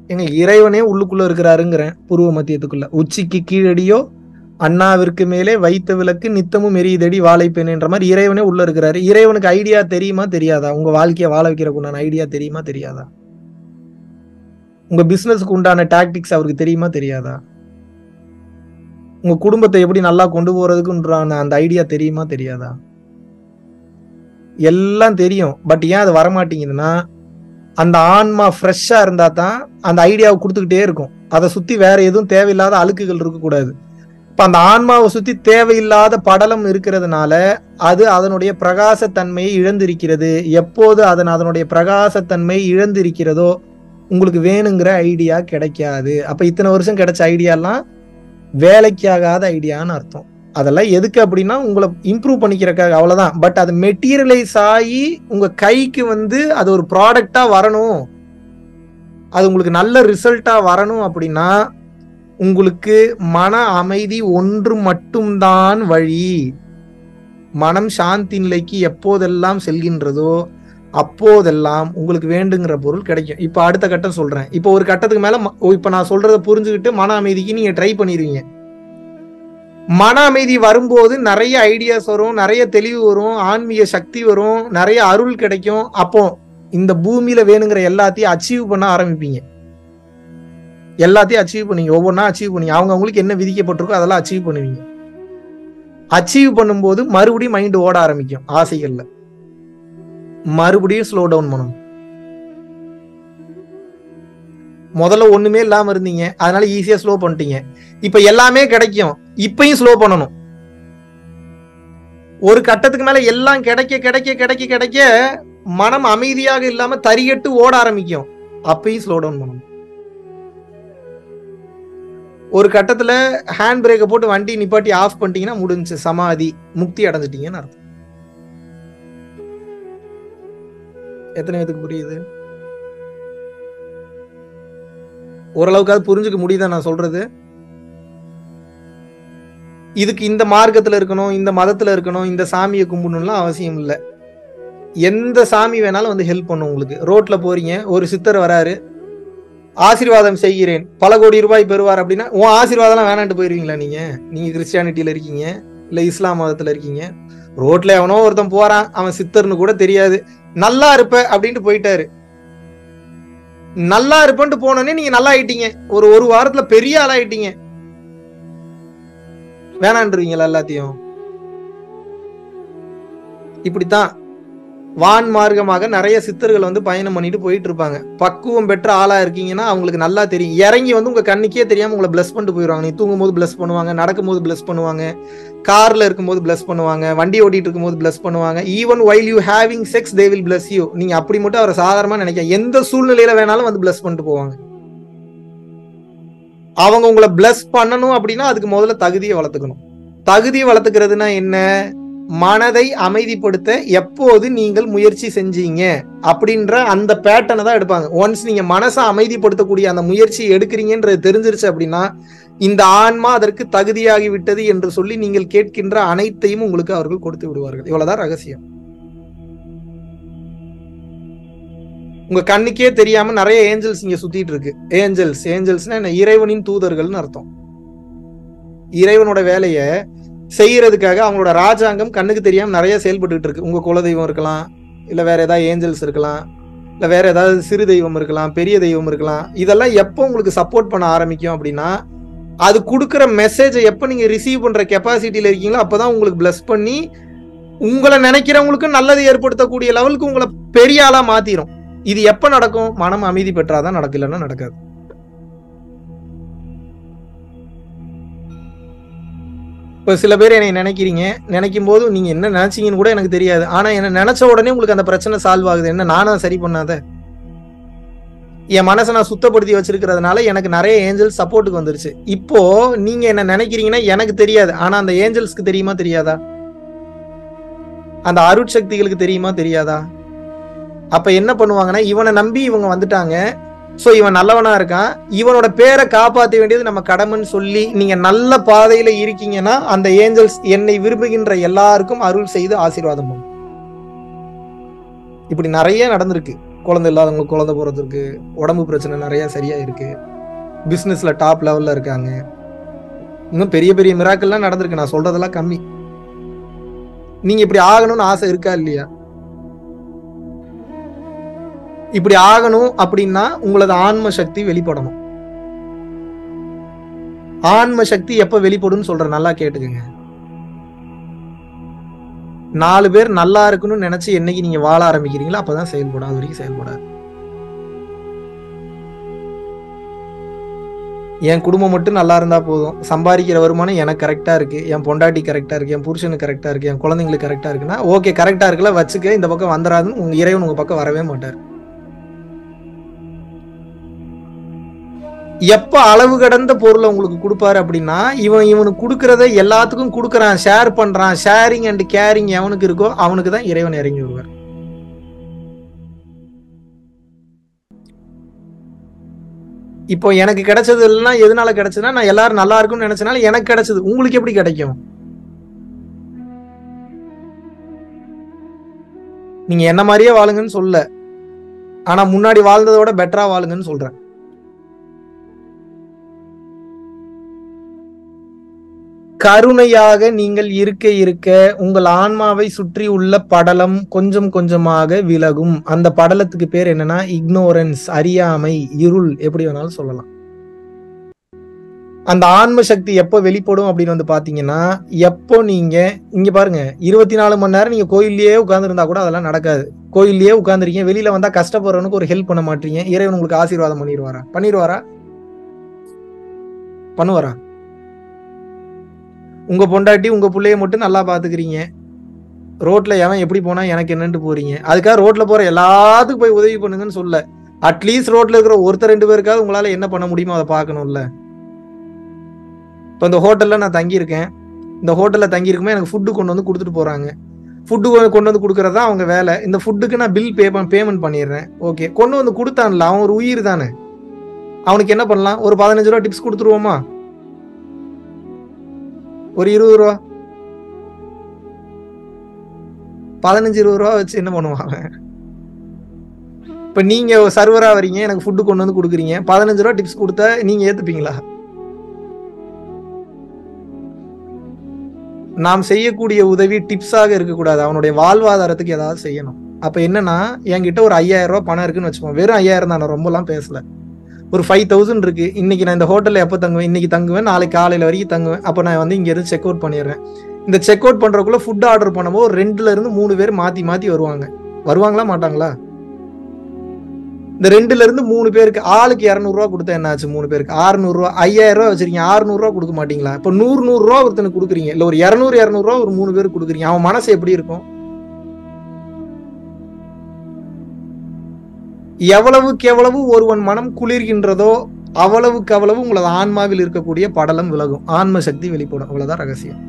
எங்க இறைவனே உள்ளுக்குள்ள இருக்கிறாருங்கிறேன் பூர்வ மத்தியத்துக்குள்ள. உச்சிக்கு கீழடியோ அண்ணாவிற்கு மேலே வைத்த விளக்கு நித்தமும் எரியுதடி வாழைப்பேன்ன்ற மாதிரி இறைவனே உள்ள இருக்கிறாரு. இறைவனுக்கு ஐடியா தெரியுமா தெரியாதா? உங்க வாழ்க்கையை வாழ வைக்கிறக்கு உண்டான ஐடியா தெரியுமா தெரியாதா? உங்க பிசினஸ்க்கு உண்டான டாக்டிக்ஸ் அவருக்கு தெரியுமா தெரியாதா? உங்க குடும்பத்தை எப்படி நல்லா கொண்டு போறதுக்குன்றான அந்த ஐடியா தெரியுமா தெரியாதா? எல்லாம் தெரியும். பட் ஏன் அது வரமாட்டேங்குதுன்னா அந்த ஆன்மா ஃப்ரெஷ்ஷாக இருந்தால் தான் அந்த ஐடியாவை கொடுத்துக்கிட்டே இருக்கும். அதை சுற்றி வேற எதுவும் தேவையில்லாத அழுக்குகள் இருக்கக்கூடாது. இப்போ அந்த ஆன்மாவை சுற்றி தேவையில்லாத படலம் இருக்கிறதுனால அது அதனுடைய பிரகாசத்தன்மையை இழந்திருக்கிறது. எப்போது அதன் அதனுடைய பிரகாசத்தன்மை இழந்திருக்கிறதோ உங்களுக்கு வேணுங்கிற ஐடியா கிடைக்காது. அப்போ இத்தனை வருஷம் கிடைச்ச ஐடியாலாம் வேலைக்காகாத ஐடியான்னு அர்த்தம். அதெல்லாம் எதுக்கு அப்படின்னா உங்களை இம்ப்ரூவ் பண்ணிக்கிறக்காக அவ்வளோதான் பட் அது மெட்டீரியலைஸ் ஆகி உங்கள் கைக்கு வந்து அது ஒரு ப்ராடக்டாக வரணும். அது உங்களுக்கு நல்ல ரிசல்ட்டாக வரணும் அப்படின்னா உங்களுக்கு மன அமைதி ஒன்று மட்டும்தான் வழி. மனம் சாந்தி நிலைக்கு எப்போதெல்லாம் செல்கின்றதோ அப்போதெல்லாம் உங்களுக்கு வேண்டுங்கிற பொருள் கிடைக்கும். இப்போ அடுத்த கட்டம் சொல்கிறேன் இப்போ ஒரு கட்டத்துக்கு மேலே இப்போ நான் சொல்கிறத புரிஞ்சுக்கிட்டு மன அமைதிக்கு நீங்கள் ட்ரை பண்ணிடுவீங்க. மன அமைதி வரும்போது நிறைய ஐடியாஸ் வரும் நிறைய தெளிவு வரும் ஆன்மீக சக்தி வரும் நிறைய அருள் கிடைக்கும். அப்போ இந்த பூமியில வேணுங்கிற எல்லாத்தையும் அச்சீவ் பண்ண ஆரம்பிப்பீங்க. எல்லாத்தையும் அச்சீவ் பண்ணுவீங்க ஒவ்வொன்றா அச்சீவ் பண்ணுவீங்க அவங்க அவங்களுக்கு என்ன விதிக்கப்பட்டிருக்கோ அதெல்லாம் அச்சீவ் பண்ணுவீங்க. அச்சீவ் பண்ணும்போது மறுபடியும் மைண்டு ஓட ஆரம்பிக்கும் ஆசைகள்ல. மறுபடியும் ஸ்லோ டவுன் பண்ணணும். முதல்ல ஒண்ணுமே இல்லாம இருந்தீங்க. அதனால ஈஸியா ஸ்லோ பண்ணிட்டீங்க. இப்ப எல்லாமே கிடைக்கும். இப்பையும் ஸ்லோ பண்ணணும். ஒரு கட்டத்துக்கு மேல எல்லாம் கிடைக்க கிடைக்க கிடைக்க கிடைக்க மனம் அமைதியாக இல்லாம தறிகட்டு ஓட ஆரம்பிக்கும். அப்பையும் ஸ்லோ டவுன் பண்ணணும். ஒரு கட்டத்துல ஹேண்ட் பிரேக்கை போட்டு வண்டி நிப்பாட்டி ஆஃப் பண்ணிட்டீங்கன்னா முடிஞ்சு சமாதி முக்தி அடைஞ்சிட்டீங்கன்னு அர்த்தம். எத்தனை பேத்துக்கு புரியுது? ஓரளவுக்காவது புரிஞ்சுக்க முடியுதா நான் சொல்றது? இதுக்கு இந்த மார்க்கத்தில் இருக்கணும் இந்த மதத்தில் இருக்கணும் இந்த சாமியை கும்பிடணும்லாம் அவசியம் இல்லை. எந்த சாமி வேணாலும் வந்து ஹெல்ப் பண்ணும் உங்களுக்கு. ரோட்டில் போறீங்க ஒரு சித்தர் வராரு ஆசீர்வாதம் செய்கிறேன் பல கோடி ரூபாய் பெறுவார் அப்படின்னா உன் ஆசீர்வாதம்லாம் வேணான்ட்டு போயிருவீங்களா நீங்க? நீங்க கிறிஸ்டியானிட்டியில இருக்கீங்க இல்லை இஸ்லாம் மதத்தில் இருக்கீங்க. ரோட்ல எவனோ ஒருத்தன் போறான் அவன் சித்தர்னு கூட தெரியாது. நல்லா இருப்ப அப்படின்ட்டு போயிட்டாரு. நல்லா இருப்பேன்ட்டு போனோடனே நீங்க நல்லா ஆயிட்டீங்க. ஒரு ஒரு வாரத்துல பெரிய ஆளாயிட்டீங்க. வேணான்றீங்களா எல்லாத்தையும்? இப்படித்தான். வான் மார்க்கமாக நிறைய சித்தர்கள் வந்து பயணம் பண்ணிட்டு போயிட்டு இருப்பாங்க பக்குவம் பெற்ற ஆளா இருக்கீங்கன்னா அவங்களுக்கு நல்லா தெரியும். இறங்கி வந்து உங்க கண்ணுக்கே தெரியாம உங்களை பிளஸ் பண்ணிட்டு போயிடுவாங்க. நீ தூங்கும் போது பிளஸ் பண்ணுவாங்க நடக்கும் போது பிளஸ் பண்ணுவாங்க கார்ல இருக்கும்போது பிளஸ் பண்ணுவாங்க வண்டி ஓட்டிட்டு இருக்கும்போது பிளஸ் பண்ணுவாங்க. Even while you having sex they will bless you நீங்க அப்படி மட்டும் அவரை சாதாரணமா நினைக்க எந்த சூழ்நிலையில வேணாலும் வந்து பிளஸ் பண்ணிட்டு போவாங்க. அவங்க உங்களை பிளஸ் பண்ணணும் அப்படின்னா அதுக்கு முதல்ல தகுதியை வளர்த்துக்கணும். தகுதியை வளர்த்துக்கிறதுனா என்ன? மனதை அமைதிப்படுத்த எப்போது நீங்கள் முயற்சி செஞ்சீங்க அப்படின்ற அந்த பேட்டனை தான் எடுப்பாங்க. ஒன்ஸ் நீங்க மனசை அமைதிப்படுத்தக்கூடிய அந்த முயற்சி எடுக்கிறீங்கன்றது தெரிஞ்சிருச்சு அப்படின்னா இந்த ஆன்மா அதற்கு தகுதியாகி விட்டது என்று சொல்லி நீங்கள் கேட்கின்ற அனைத்தையும் உங்களுக்கு அவர்கள் கொடுத்து விடுவார்கள். இவ்வளவுதான் ரகசியம். உங்க கண்ணுக்கே தெரியாம நிறைய ஏஞ்சல்ஸ் இங்க சுத்திட்டு இருக்கு. ஏஞ்சல்ஸ் ஏஞ்சல்ஸ்னா என்ன? இறைவனின் தூதர்கள்னு அர்த்தம். இறைவனோட வேலைய செய்யறதுக்காக அவங்களோட ராஜாங்கம் கண்ணுக்கு தெரியாம நிறைய செயல்பட்டு இருக்கு. உங்க குலதெய்வம் இருக்கலாம் இல்ல வேற ஏதாவது ஏஞ்சல்ஸ் இருக்கலாம் இல்ல வேற ஏதாவது சிறு தெய்வம் இருக்கலாம் பெரிய தெய்வம் இருக்கலாம். இதெல்லாம் எப்போ உங்களுக்கு சப்போர்ட் பண்ண ஆரம்பிக்கும் அப்படின்னா அது கொடுக்குற மெசேஜை எப்போ நீங்க ரிசீவ் பண்ற கெப்பாசிட்டியில இருக்கீங்களோ அப்பதான் உங்களுக்கு பிளஸ் பண்ணி உங்களை நினைக்கிறவங்களுக்கு நல்லது ஏற்படுத்தக்கூடிய லெவலுக்கு உங்களை பெரிய ஆளா மாத்திரும். இது எப்ப நடக்கும்? மனம் அமைதி பெற்றாதான் நடக்கும் இல்லைன்னா நடக்காது. இப்போ சில பேர் என்னை நினைக்கிறீங்க. நினைக்கும் போது நீங்க என்ன நினைச்சீங்கன்னு கூட எனக்கு தெரியாது. ஆனா என்ன நினைச்ச உடனே உங்களுக்கு அந்த பிரச்சனை சால்வ் ஆகுது. என்ன நானா சரி பண்ணாத? என் மனசை நான் சுத்தப்படுத்தி வச்சிருக்கிறதுனால எனக்கு நிறைய ஏஞ்சல்ஸ் சப்போர்ட்டுக்கு வந்துருச்சு. இப்போ நீங்க என்ன நினைக்கிறீங்கன்னா எனக்கு தெரியாது. ஆனா அந்த ஏஞ்சல்ஸ்க்கு தெரியுமா தெரியாதா? அந்த அருட்சக்திகளுக்கு தெரியுமா தெரியாதா? அப்ப என்ன பண்ணுவாங்கன்னா இவனை நம்பி இவங்க வந்துட்டாங்க. சோ இவன் நல்லவனா இருக்கான். இவனோட பேரை காப்பாற்ற வேண்டியது நம்ம கடமைன்னு சொல்லி நீங்க நல்ல பாதையில இருக்கீங்கன்னா அந்த ஏஞ்சல்ஸ் என்னை விரும்புகின்ற எல்லாருக்கும் அருள் செய்து ஆசீர்வாதம் பண்ணும். இப்படி நிறைய நடந்திருக்கு. குழந்தை இல்லாதவங்க குழந்தை போறதுக்கு உடம்பு பிரச்சனை நிறைய சரியா இருக்கு பிஸ்னஸ்ல டாப் லெவல்ல இருக்காங்க. இன்னும் பெரிய பெரிய மிராக்கள்லாம் நடந்திருக்கு. நான் சொல்றதெல்லாம் கம்மி. நீங்க இப்படி ஆகணும்னு ஆசை இருக்கா இல்லையா? இப்படி ஆகணும் அப்படின்னா உங்களது ஆன்ம சக்தி வெளிப்படணும். ஆன்ம சக்தி எப்ப வெளிப்படும்னு சொல்ற நல்லா கேட்டுக்கங்க. நாலு பேர் நல்லா இருக்கணும்னு நினைச்சு என்னைக்கு நீங்க வாழ ஆரம்பிக்கிறீங்களோ அப்பதான் செயல்படும் அது வரைக்கும் செயல்படாது. என் குடும்பம் மட்டும் நல்லா இருந்தா போதும். சம்பாதிக்கிற வருமானம் எனக்கு கரெக்டா இருக்கு என் பொண்டாட்டி கரெக்டா இருக்கு என் புருஷனுக்கு கரெக்டா இருக்கு என் குழந்தைங்களுக்கு கரெக்டா இருக்குன்னா ஓகே கரெக்டா இருக்குல்ல வச்சுக்க இந்த பக்கம் வந்துடாதுன்னு உங்க இறைவன் உங்க பக்கம் வரவே மாட்டார். எப்போ அளவு கடந்த பொருளை உங்களுக்கு கொடுப்பாரு அப்படின்னா இவன் இவனுக்கு கொடுக்கறத எல்லாத்துக்கும் கொடுக்குறான் ஷேர் பண்றான் ஷேரிங் அண்ட் கேரிங் எவனுக்கு இருக்கோ அவனுக்கு தான் இறைவன் இறங்கி வருவார். இப்போ எனக்கு கிடைச்சது இல்லைன்னா எதனால கிடைச்சதுன்னா நான் எல்லாரும் நல்லா இருக்கும்னு நினைச்சனால எனக்கு கிடைச்சது. உங்களுக்கு எப்படி கிடைக்கும்? நீங்க என்ன மாதிரியே வாழுங்கன்னு சொல்ல. ஆனா முன்னாடி வாழ்ந்ததோட பெட்டரா வாழுங்கன்னு சொல்றேன். கருணையாக நீங்கள் இருக்க இருக்க உங்கள் ஆன்மாவை சுற்றி உள்ள படலம் கொஞ்சம் கொஞ்சமாக விலகும். அந்த படலத்துக்கு பேர் என்னன்னா இக்னோரன்ஸ் அறியாமை இருள் எப்படி வேணாலும் சொல்லலாம். அந்த ஆன்ம சக்தி எப்போ வெளிப்படும் அப்படின்னு வந்து பாத்தீங்கன்னா எப்போ நீங்க இங்க பாருங்க இருபத்தி நாலு மணி நேரம் நீங்க கோயிலேயே உட்கார்ந்துருந்தா கூட அதெல்லாம் நடக்காது. கோயிலேயே உட்காந்துருக்கீங்க வெளியில வந்தா கஷ்டப்படுறவனுக்கு ஒரு ஹெல்ப் பண்ண மாட்டீங்க. இறைவன் உங்களுக்கு ஆசீர்வாதம் பண்ணிடுவாரா? பண்ணிடுவாரா? பண்ணுவாரா? உங்க பொண்டாட்டி உங்க பிள்ளைய மட்டும் நல்லா பாத்துக்கிறீங்க. ரோட்ல எவன் எப்படி போனா எனக்கு என்னன்ட்டு போறீங்க. அதுக்காக ரோட்ல போற எல்லாத்துக்கும் போய் உதவி பண்ணுங்கன்னு சொல்ல. அட்லீஸ்ட் ரோட்ல இருக்கிற ஒருத்தர் ரெண்டு பேருக்காவது உங்களால என்ன பண்ண முடியுமோ அதை பார்க்கணும்ல. இப்போ இந்த ஹோட்டல்ல நான் தங்கியிருக்கேன். இந்த ஹோட்டல்ல தங்கியிருக்குமே எனக்கு ஃபுட்டு கொண்டு வந்து கொடுத்துட்டு போறாங்க. ஃபுட்டு கொண்டு வந்து கொடுக்குறதா தான் அவங்க வேலை. இந்த ஃபுட்டுக்கு நான் பில் பே பேமெண்ட் பண்ணிடுறேன். ஓகே கொண்டு வந்து கொடுத்தான்ல. அவன் ஒரு உயிர் தானே. அவனுக்கு என்ன பண்ணலாம்? ஒரு பதினஞ்சு ரூபா டிப்ஸ் கொடுத்துருவோமா? ஒரு இருபது ரூபா. பதினஞ்சு இருபது ரூபா வச்சு என்ன பண்ணுவாங்க? இப்போ நீங்க சர்வரா வரீங்க எனக்கு ஃபுட்டு கொண்டு வந்து கொடுக்குறீங்க பதினஞ்சு ரூபா டிப்ஸ் கொடுத்தா நீங்க ஏத்துப்பீங்களா? நாம் செய்யக்கூடிய உதவி டிப்ஸாக இருக்கக்கூடாது. அவனுடைய வாழ்வாதாரத்துக்கு ஏதாவது செய்யணும். அப்போ என்னன்னா என்கிட்ட ஒரு ஐயாயிரம் ரூபா பணம் இருக்குன்னு வச்சுப்போம் வெறும் ஐயாயிரம் தான் நான் ரொம்பலாம் பேசல. ஒரு ஃபைவ் தௌசண்ட் இருக்குது இன்றைக்கி நான் இந்த ஹோட்டலில் எப்போ தங்குவேன்? இன்றைக்கி தங்குவேன் நாளைக்கு காலையில் வரைக்கும் தங்குவேன். அப்போ நான் வந்து இங்கேருந்து செக் அவுட் பண்ணிடுறேன். இந்த செக் அவுட் பண்ணுறக்குள்ளே ஃபுட் ஆர்டர் பண்ணும்போது ஒரு ரெண்டுலேருந்து மூணு பேர் மாற்றி மாற்றி வருவாங்க. வருவாங்களா மாட்டாங்களா? இந்த ரெண்டுலேருந்து மூணு பேருக்கு ஆளுக்கு இரநூறுவா கொடுத்தா என்ன ஆச்சு மூணு பேருக்கு. ஆறுநூறுவா ஐயாயிரம் ரூபா ஆறுநூறுவா கொடுக்க மாட்டீங்களா? இப்போ நூறு நூறுரூவா ஒருத்தனுக்கு கொடுக்குறீங்க. இல்லை ஒரு இரநூறு இரநூறுவா ஒரு மூணு பேருக்கு கொடுக்குறீங்க. அவன் மனசு எப்படி இருக்கும்? எவ்வளவுக்கு எவ்வளவு ஒருவன் மனம் குளிர்கின்றதோ அவ்வளவுக்கு அவ்வளவு உங்களது ஆன்மாவில் இருக்கக்கூடிய படலம் விலகும். ஆன்ம சக்தி வெளிப்படும். அவ்வளவுதான் ரகசியம்.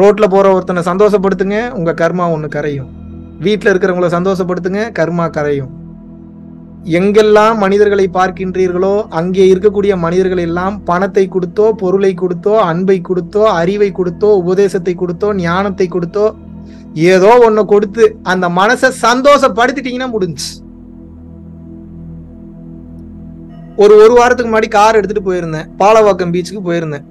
ரோட்ல போற ஒருத்தனை சந்தோஷப்படுத்துங்க உங்க கர்மா ஒண்ணு கரையும். வீட்டில் இருக்கிறவங்கள சந்தோஷப்படுத்துங்க கர்மா கரையும். எங்கெல்லாம் மனிதர்களை பார்க்கின்றீர்களோ அங்கே இருக்கக்கூடிய மனிதர்கள் எல்லாம் பணத்தை கொடுத்தோ பொருளை கொடுத்தோ அன்பை கொடுத்தோ அறிவை கொடுத்தோ உபதேசத்தை கொடுத்தோ ஞானத்தை கொடுத்தோ ஏதோ ஒன்று கொடுத்து அந்த மனசை சந்தோஷப்படுத்திட்டீங்கன்னா முடிஞ்சு ஒரு ஒரு வாரத்துக்கு முன்னாடி கார் எடுத்துட்டு போயிருந்தேன். பாலவாக்கம் பீச்சுக்கு போயிருந்தேன்.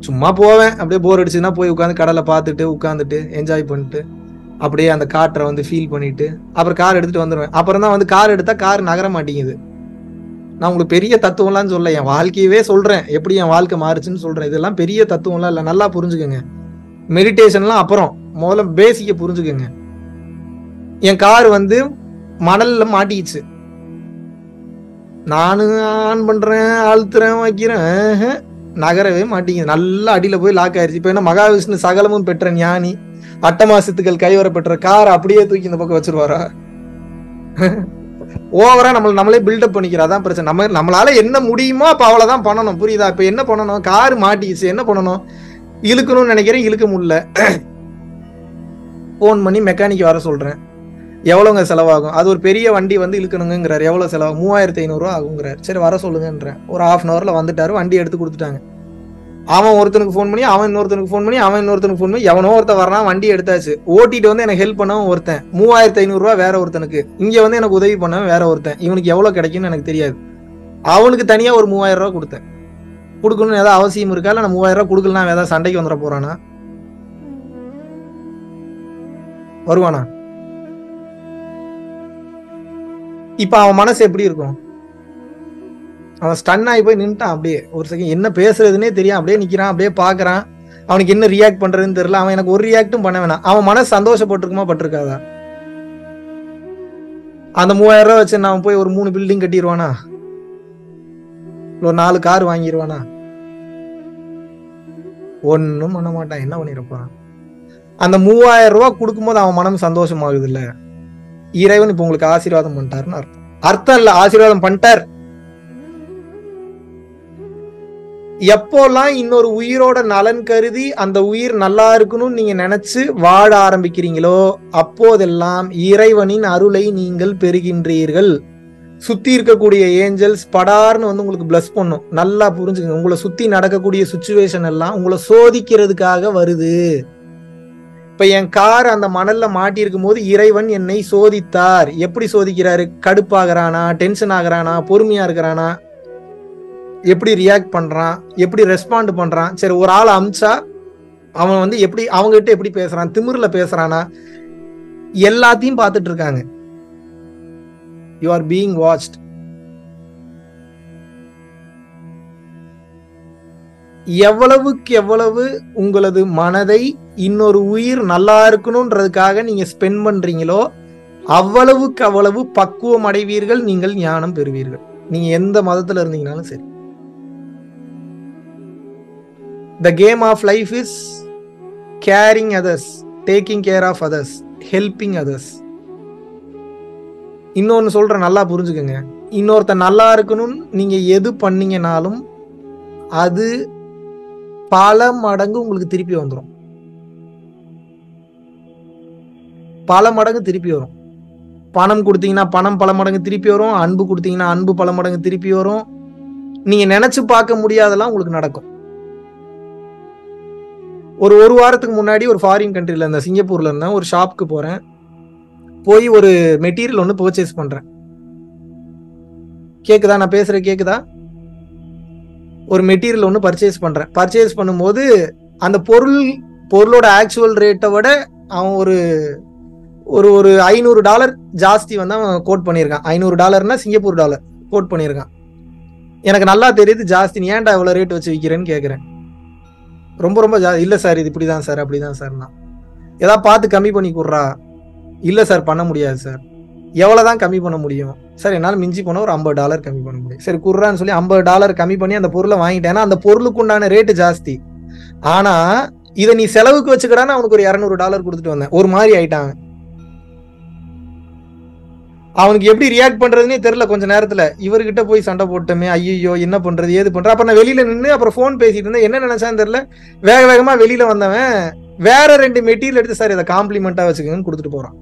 சும்மா போவேன். அப்படியே போர் அடிச்சுன்னா போய் உட்காந்து கடலை பார்த்துட்டு உட்காந்துட்டு என்ஜாய் பண்ணிட்டு அப்படியே அந்த காற்றை வந்து ஃபீல் பண்ணிட்டு அப்புறம் கார் எடுத்துட்டு வந்துடுவேன் அப்புறம் தான் வந்து கார் எடுத்தா கார் நகர மாட்டேங்குது. நான் உங்களுக்கு பெரிய தத்துவம்லாம் சொல்ல என் வாழ்க்கையவே சொல்றேன். எப்படி என் வாழ்க்கை மாறுச்சுன்னு சொல்றேன். இதெல்லாம் பெரிய தத்துவம்லாம் இல்லை. நல்லா புரிஞ்சுக்கோங்க. மெடிடேஷன்லாம் அப்புறம். முதல்ல பேசிக்க புரிஞ்சுக்கோங்க. என் கார் வந்து மணல்ல மாட்டிக்கிச்சு. நானும் ஆன் பண்றேன் அழுத்துறேன் வைக்கிறேன். நகரவே மாட்டேங்குது. நல்லா அடியில போய் லாக் ஆயிருச்சு. இப்போ என்ன மகாவிஷ்ணு சகலமும் பெற்ற ஞானி. அட்டமாசத்துக்கள் கைவர பெற்ற கார் அப்படியே தூக்கி இந்த பக்கம் வச்சிருவாரா? ஓவரா நம்மள நம்மளே பில்டப் பண்ணிக்கிறாதான் பிரச்சனை. நம்ம நம்மளால என்ன முடியுமோ அப்ப அவ்வளவுதான் பண்ணணும். புரியுதா? இப்ப என்ன பண்ணணும்? கார் மாட்டிக்கிச்சு. என்ன பண்ணணும்? இழுக்கணும்னு நினைக்கிறேன் இழுக்க முடியல. ஃபோன் பண்ணி மெக்கானிக் வர சொல்கிறேன் எவ்வளோங்க செலவாகும்? அது ஒரு பெரிய வண்டி வந்து இழுக்கணுங்கிறார். எவ்வளோ செலவாகும்? மூவாயிரத்தி ஐநூறுரூவா ஆகுங்கிறார். சரி வர சொல்லுங்கன்றேன். ஒரு ஹாஃப் அன் ஹவரில் வந்துட்டாரு வண்டி எடுத்து கொடுத்துட்டாங்க. அவன் ஒருத்தனுக்கு ஃபோன் பண்ணி அவன் இன்னொருத்தனுக்கு ஃபோன் பண்ணி அவன் இன்னொருத்தனுக்கு ஃபோன் பண்ணி எவனோ ஒருத்தன் வரான் வண்டி எடுத்தாச்சு. ஓட்டிட்டு வந்து எனக்கு ஹெல்ப் பண்ணவும் ஒருத்தன். மூவாயிரத்தி ஐநூறுரூவா வேற ஒருத்தனுக்கு. இங்கே வந்து எனக்கு உதவி பண்ணவன் வேற ஒருத்தன். இவனுக்கு எவ்வளோ கிடைக்கும்னு எனக்கு தெரியாது. அவனுக்கு தனியாக ஒரு மூவாயிரம் ரூபா கொடுத்தேன். கொடுக்கணும்னு ஏதாவது அவசியம் இருக்கா? இல்லை நான் மூவாயிரம் ரூபா கொடுக்கலாம் ஏதாவது சண்டைக்கு வந்துட போறானா? வருவானா? இப்ப அவன் மனசு எப்படி இருக்கும்? அவன் ஸ்டன் ஆகி போய் நின்ட்டான் அப்படியே. ஒரு செகண்ட் என்ன பேசுறதுனே தெரியும் அப்படியே நிக்கிறான் அப்படியே பாக்குறான். அவனுக்கு என்ன ரியாக்ட் பண்றதுன்னு தெரியல. அவன் எனக்கு ஒரு ரியாக்டும் பண்ண வேணாம். அவன் மனசு சந்தோஷப்பட்டிருக்குமா? பட்டிருக்காதா? அந்த மூவாயிரம் ரூபாய் வச்சு நான் போய் ஒரு மூணு பில்டிங் கட்டிடுவானா ஒரு நாலு கார் வாங்கிடுவானா ஒன்னும் பண்ண மாட்டான். என்ன பண்ணிட போறான்? அந்த மூவாயிரம் ரூபா கொடுக்கும்போது அவன் மனம் சந்தோஷமாகுது இல்ல இறைவன் இப்ப உங்களுக்கு ஆசீர்வாதம் பண்ணிட்டாருன்னு அர்த்தம். அர்த்தம் இல்ல ஆசீர்வாதம் பண்ணிட்டார். எப்போல்லாம் இன்னொரு உயிரோட நலன் கருதி அந்த உயிர் நல்லா இருக்கணும்னு நீங்க நினைச்சு வாழ ஆரம்பிக்கிறீங்களோ அப்போதெல்லாம் இறைவனின் அருளை நீங்கள் பெறுகின்றீர்கள். சுற்றி இருக்கக்கூடிய ஏஞ்சல்ஸ் படார்னு வந்து உங்களுக்கு பிளஸ் பண்ணும். நல்லா புரிஞ்சுக்கங்க. உங்களை சுற்றி நடக்கக்கூடிய சுச்சுவேஷன் எல்லாம் உங்களை சோதிக்கிறதுக்காக வருது. இப்போ என் கார் அந்த மணலில் மாட்டியிருக்கும் போது இறைவன் என்னை சோதித்தார். எப்படி சோதிக்கிறாரு? கடுப்பாகிறானா? டென்ஷன் ஆகிறானா? பொறுமையாக இருக்கிறானா? எப்படி ரியாக்ட் பண்ணுறான் எப்படி ரெஸ்பாண்ட் பண்ணுறான் சரி ஒரு ஆள் அமிச்சா அவன் வந்து எப்படி அவங்ககிட்ட எப்படி பேசுகிறான் திமிரில் பேசுகிறானா எல்லாத்தையும் பார்த்துட்டு இருக்காங்க. யூ ஆர் பீயிங் வாட்ச்ட் எவ்வளவுக்கு எவ்வளவு உங்களது மனதை இன்னொரு உயிர் நல்லா இருக்கணும்ன்றதுக்காக நீங்க ஸ்பெண்ட் பண்றீங்களோ அவ்வளவுக்கு அவ்வளவு பக்குவம் அடைவீர்கள் நீங்கள் ஞானம் பெறுவீர்கள். நீங்க எந்த மதத்துல இருந்தீங்கனாலும் சரி. The game of life is caring others taking care of others helping others இன்னொன்று சொல்கிறேன் நல்லா புரிஞ்சுக்கோங்க. இன்னொருத்த நல்லா இருக்கணும்னு நீங்கள் எது பண்ணீங்கனாலும் அது பல மடங்கு உங்களுக்கு திருப்பி வந்துடும் பல மடங்கு திருப்பி வரும். பணம் கொடுத்தீங்கன்னா பணம் பல மடங்கு திருப்பி வரும். அன்பு கொடுத்தீங்கன்னா அன்பு பல மடங்கு திருப்பி வரும். நீங்க நினைச்சு பார்க்க முடியாதெல்லாம் உங்களுக்கு நடக்கும். ஒரு ஒரு வாரத்துக்கு முன்னாடி ஒரு ஃபாரின் கண்ட்ரில இருந்தேன். சிங்கப்பூர்ல இருந்தேன். ஒரு ஷாப்புக்கு போறேன். போய் ஒரு மெட்டீரியல் ஒன்று பர்ச்சேஸ் பண்ணுறேன் கேக்குதா? நான் பேசுகிறேன் கேட்குதா ஒரு மெட்டீரியல் ஒன்று பர்ச்சேஸ் பண்ணுறேன் பர்ச்சேஸ் பண்ணும்போது அந்த பொருள் பொருளோட ஆக்சுவல் ரேட்டை விட அவன் ஒரு ஒரு ஒரு ஐநூறு டாலர் ஜாஸ்தி வந்து அவன் கோட் பண்ணியிருக்கான். ஐநூறு டாலர்னா சிங்கப்பூர் டாலர் கோட் பண்ணியிருக்கான். எனக்கு நல்லா தெரியுது ஜாஸ்தி. நீ ஏன்டா இவ்வளோ ரேட் வச்சு விற்கிறேன்னு கேட்குறேன் ரொம்ப ரொம்ப ஜா இல்லை சார் இது இப்படிதான் சார் அப்படிதான் சார் நான். ஏதாவது பார்த்து கம்மி பண்ணி கொடுறா. இல்லை சார் பண்ண முடியாது சார். எவ்வளோ தான் கம்மி பண்ண முடியும்? சார் என்னால் மிஞ்சி போனால் ஒரு ஐம்பது டாலர் கம்மி பண்ண முடியும். சரி குர்றான்னு சொல்லி ஐம்பது டாலர் கம்மி பண்ணி அந்த பொருளை வாங்கிட்டேன்னா அந்த பொருளுக்கு உண்டான ரேட்டு ஜாஸ்தி. ஆனால் இதை நீ செலவுக்கு வச்சுக்கிறான்னு அவனுக்கு ஒரு இரநூறு டாலர் கொடுத்துட்டு வந்தேன். ஒரு மாதிரி ஆயிட்டாங்க அவனுக்கு எப்படி ரியாக்ட் பண்றதுனே தெரியல கொஞ்ச நேரத்துல. இவர்கிட்ட போய் சண்டை போட்டோமே ஐயோ என்ன பண்றது ஏது பண்ற அப்ப நான் வெளியில நின்று அப்புறம் ஃபோன் பேசிட்டு இருந்தேன். என்ன நினைச்சான்னு தெரியல. வேக வேகமா வெளியில வந்தவன் வேற ரெண்டு மெட்டீரியல் எடுத்து சார் இதை காம்ப்ளிமெண்டா வச்சுக்கோங்கன்னு கொடுத்துட்டு போறான்.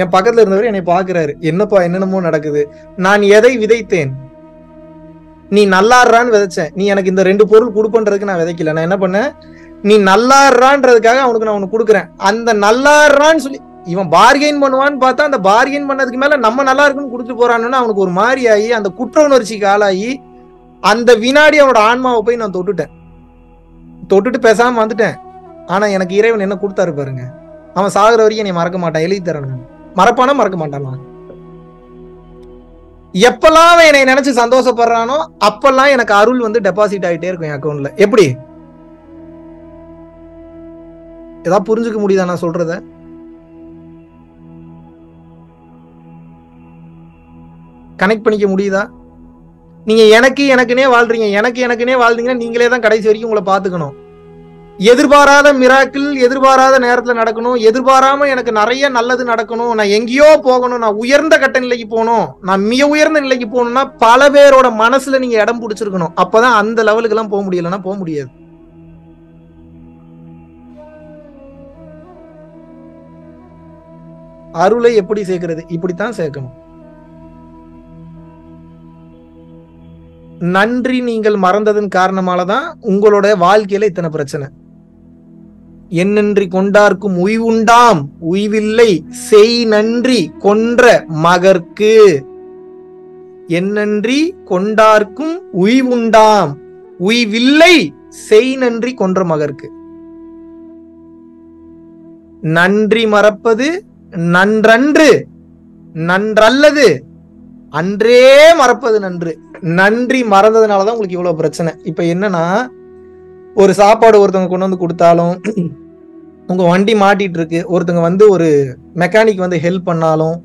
என் பக்கத்துல இருந்தவர் என்னை பாக்குறாரு என்னப்பா என்னென்னமோ நடக்குது. நான் எதை விதைத்தேன்? நீ நல்லாடுறான்னு விதைச்சேன். நீ எனக்கு இந்த ரெண்டு பொருள் கொடுப்பன்றதுக்கு நான் விதைக்கல. நான் என்ன பண்ணேன்? நீ நல்லாடுறான்றதுக்காக அவனுக்கு நான் உனக்கு கொடுக்குறேன். அந்த நல்லாடுறான்னு சொல்லி இவன் பார்கெயின் பண்ணுவான்னு பார்த்தா அந்த பார்கெயின் பண்ணதுக்கு மேல நம்ம நல்லா இருக்குன்னு கொடுத்துட்டு போறான்னு அவனுக்கு ஒரு மாதிரி ஆகி அந்த குற்ற உணர்ச்சிக்கு ஆளாகி அந்த வினாடி அவனோட ஆன்மாவை போய் நான் தொட்டுட்டேன். தொட்டுட்டு பேசாம வந்துட்டேன். ஆனா எனக்கு இறைவன் என்ன கொடுத்தாரு பாருங்க. அவன் சாகுற வரைக்கும் என்னை மறக்க மாட்டான். எழுதி தரணும். மறப்பானா மறக்க மாட்டானா? நான் எப்பெல்லாம் அவன் என்னை நினைச்சு சந்தோஷப்படுறானோ அப்பெல்லாம் எனக்கு அருள் வந்து டெபாசிட் ஆகிட்டே இருக்கும் என் அக்கௌண்ட்ல எப்படி? ஏதாவது புரிஞ்சுக்க முடியுதா நான் சொல்றத? கனெக்ட் பண்ணிக்க முடியுதா? நீங்க எனக்கு எனக்குனே வாழ்றீங்க எனக்கு எனக்குனே வாழ்றீங்கன்னா நீங்களே தான் கடைசி வரைக்கும் உங்களை பாத்துக்கணும் எதிர்பாராத மிராக்கிள் எதிர்பாராத நேரத்தில் நடக்கணும். எதிர்பாராம எனக்கு நிறைய நல்லது நடக்கணும். நான் எங்கேயோ போகணும். நான் உயர்ந்த கட்ட நிலைக்கு போகணும். நான் மிக உயர்ந்த நிலைக்கு போகணும்னா பல பேரோட மனசுல நீங்க இடம் பிடிச்சிருக்கணும். அப்பதான் அந்த லெவலுக்கு எல்லாம் போக முடியலன்னா போக முடியாது. அருளை எப்படி சேர்க்கிறது? இப்படித்தான் சேர்க்கணும். நன்றி நீங்கள் மறந்ததன் காரணமால தான் உங்களோட வாழ்க்கையில இத்தனை பிரச்சனை. என்னன்றி கொண்டார்க்கும் உய்வுண்டாம்? உய்வில்லை. செய் நன்றி கொன்ற மகர்க்கு. என்னன்றி கொண்டார்க்கும் உய்வுண்டாம்? உய்வில்லை. செய் நன்றி கொன்ற மகர்க்கு. நன்றி மறப்பது நன்றன்று. நன்றல்லது. அன்றே மறப்பது நன்று. நன்றி மறந்ததுனாலதான் உங்களுக்கு இவ்வளவு பிரச்சனை. இப்ப என்னன்னா ஒரு சாப்பாடு ஒருத்தவங்க கொண்டு வந்து கொடுத்தாலும் உங்க வண்டி மாட்டிட்டு இருக்கு ஒருத்தவங்க வந்து ஒரு மெக்கானிக் வந்து ஹெல்ப் பண்ணாலும்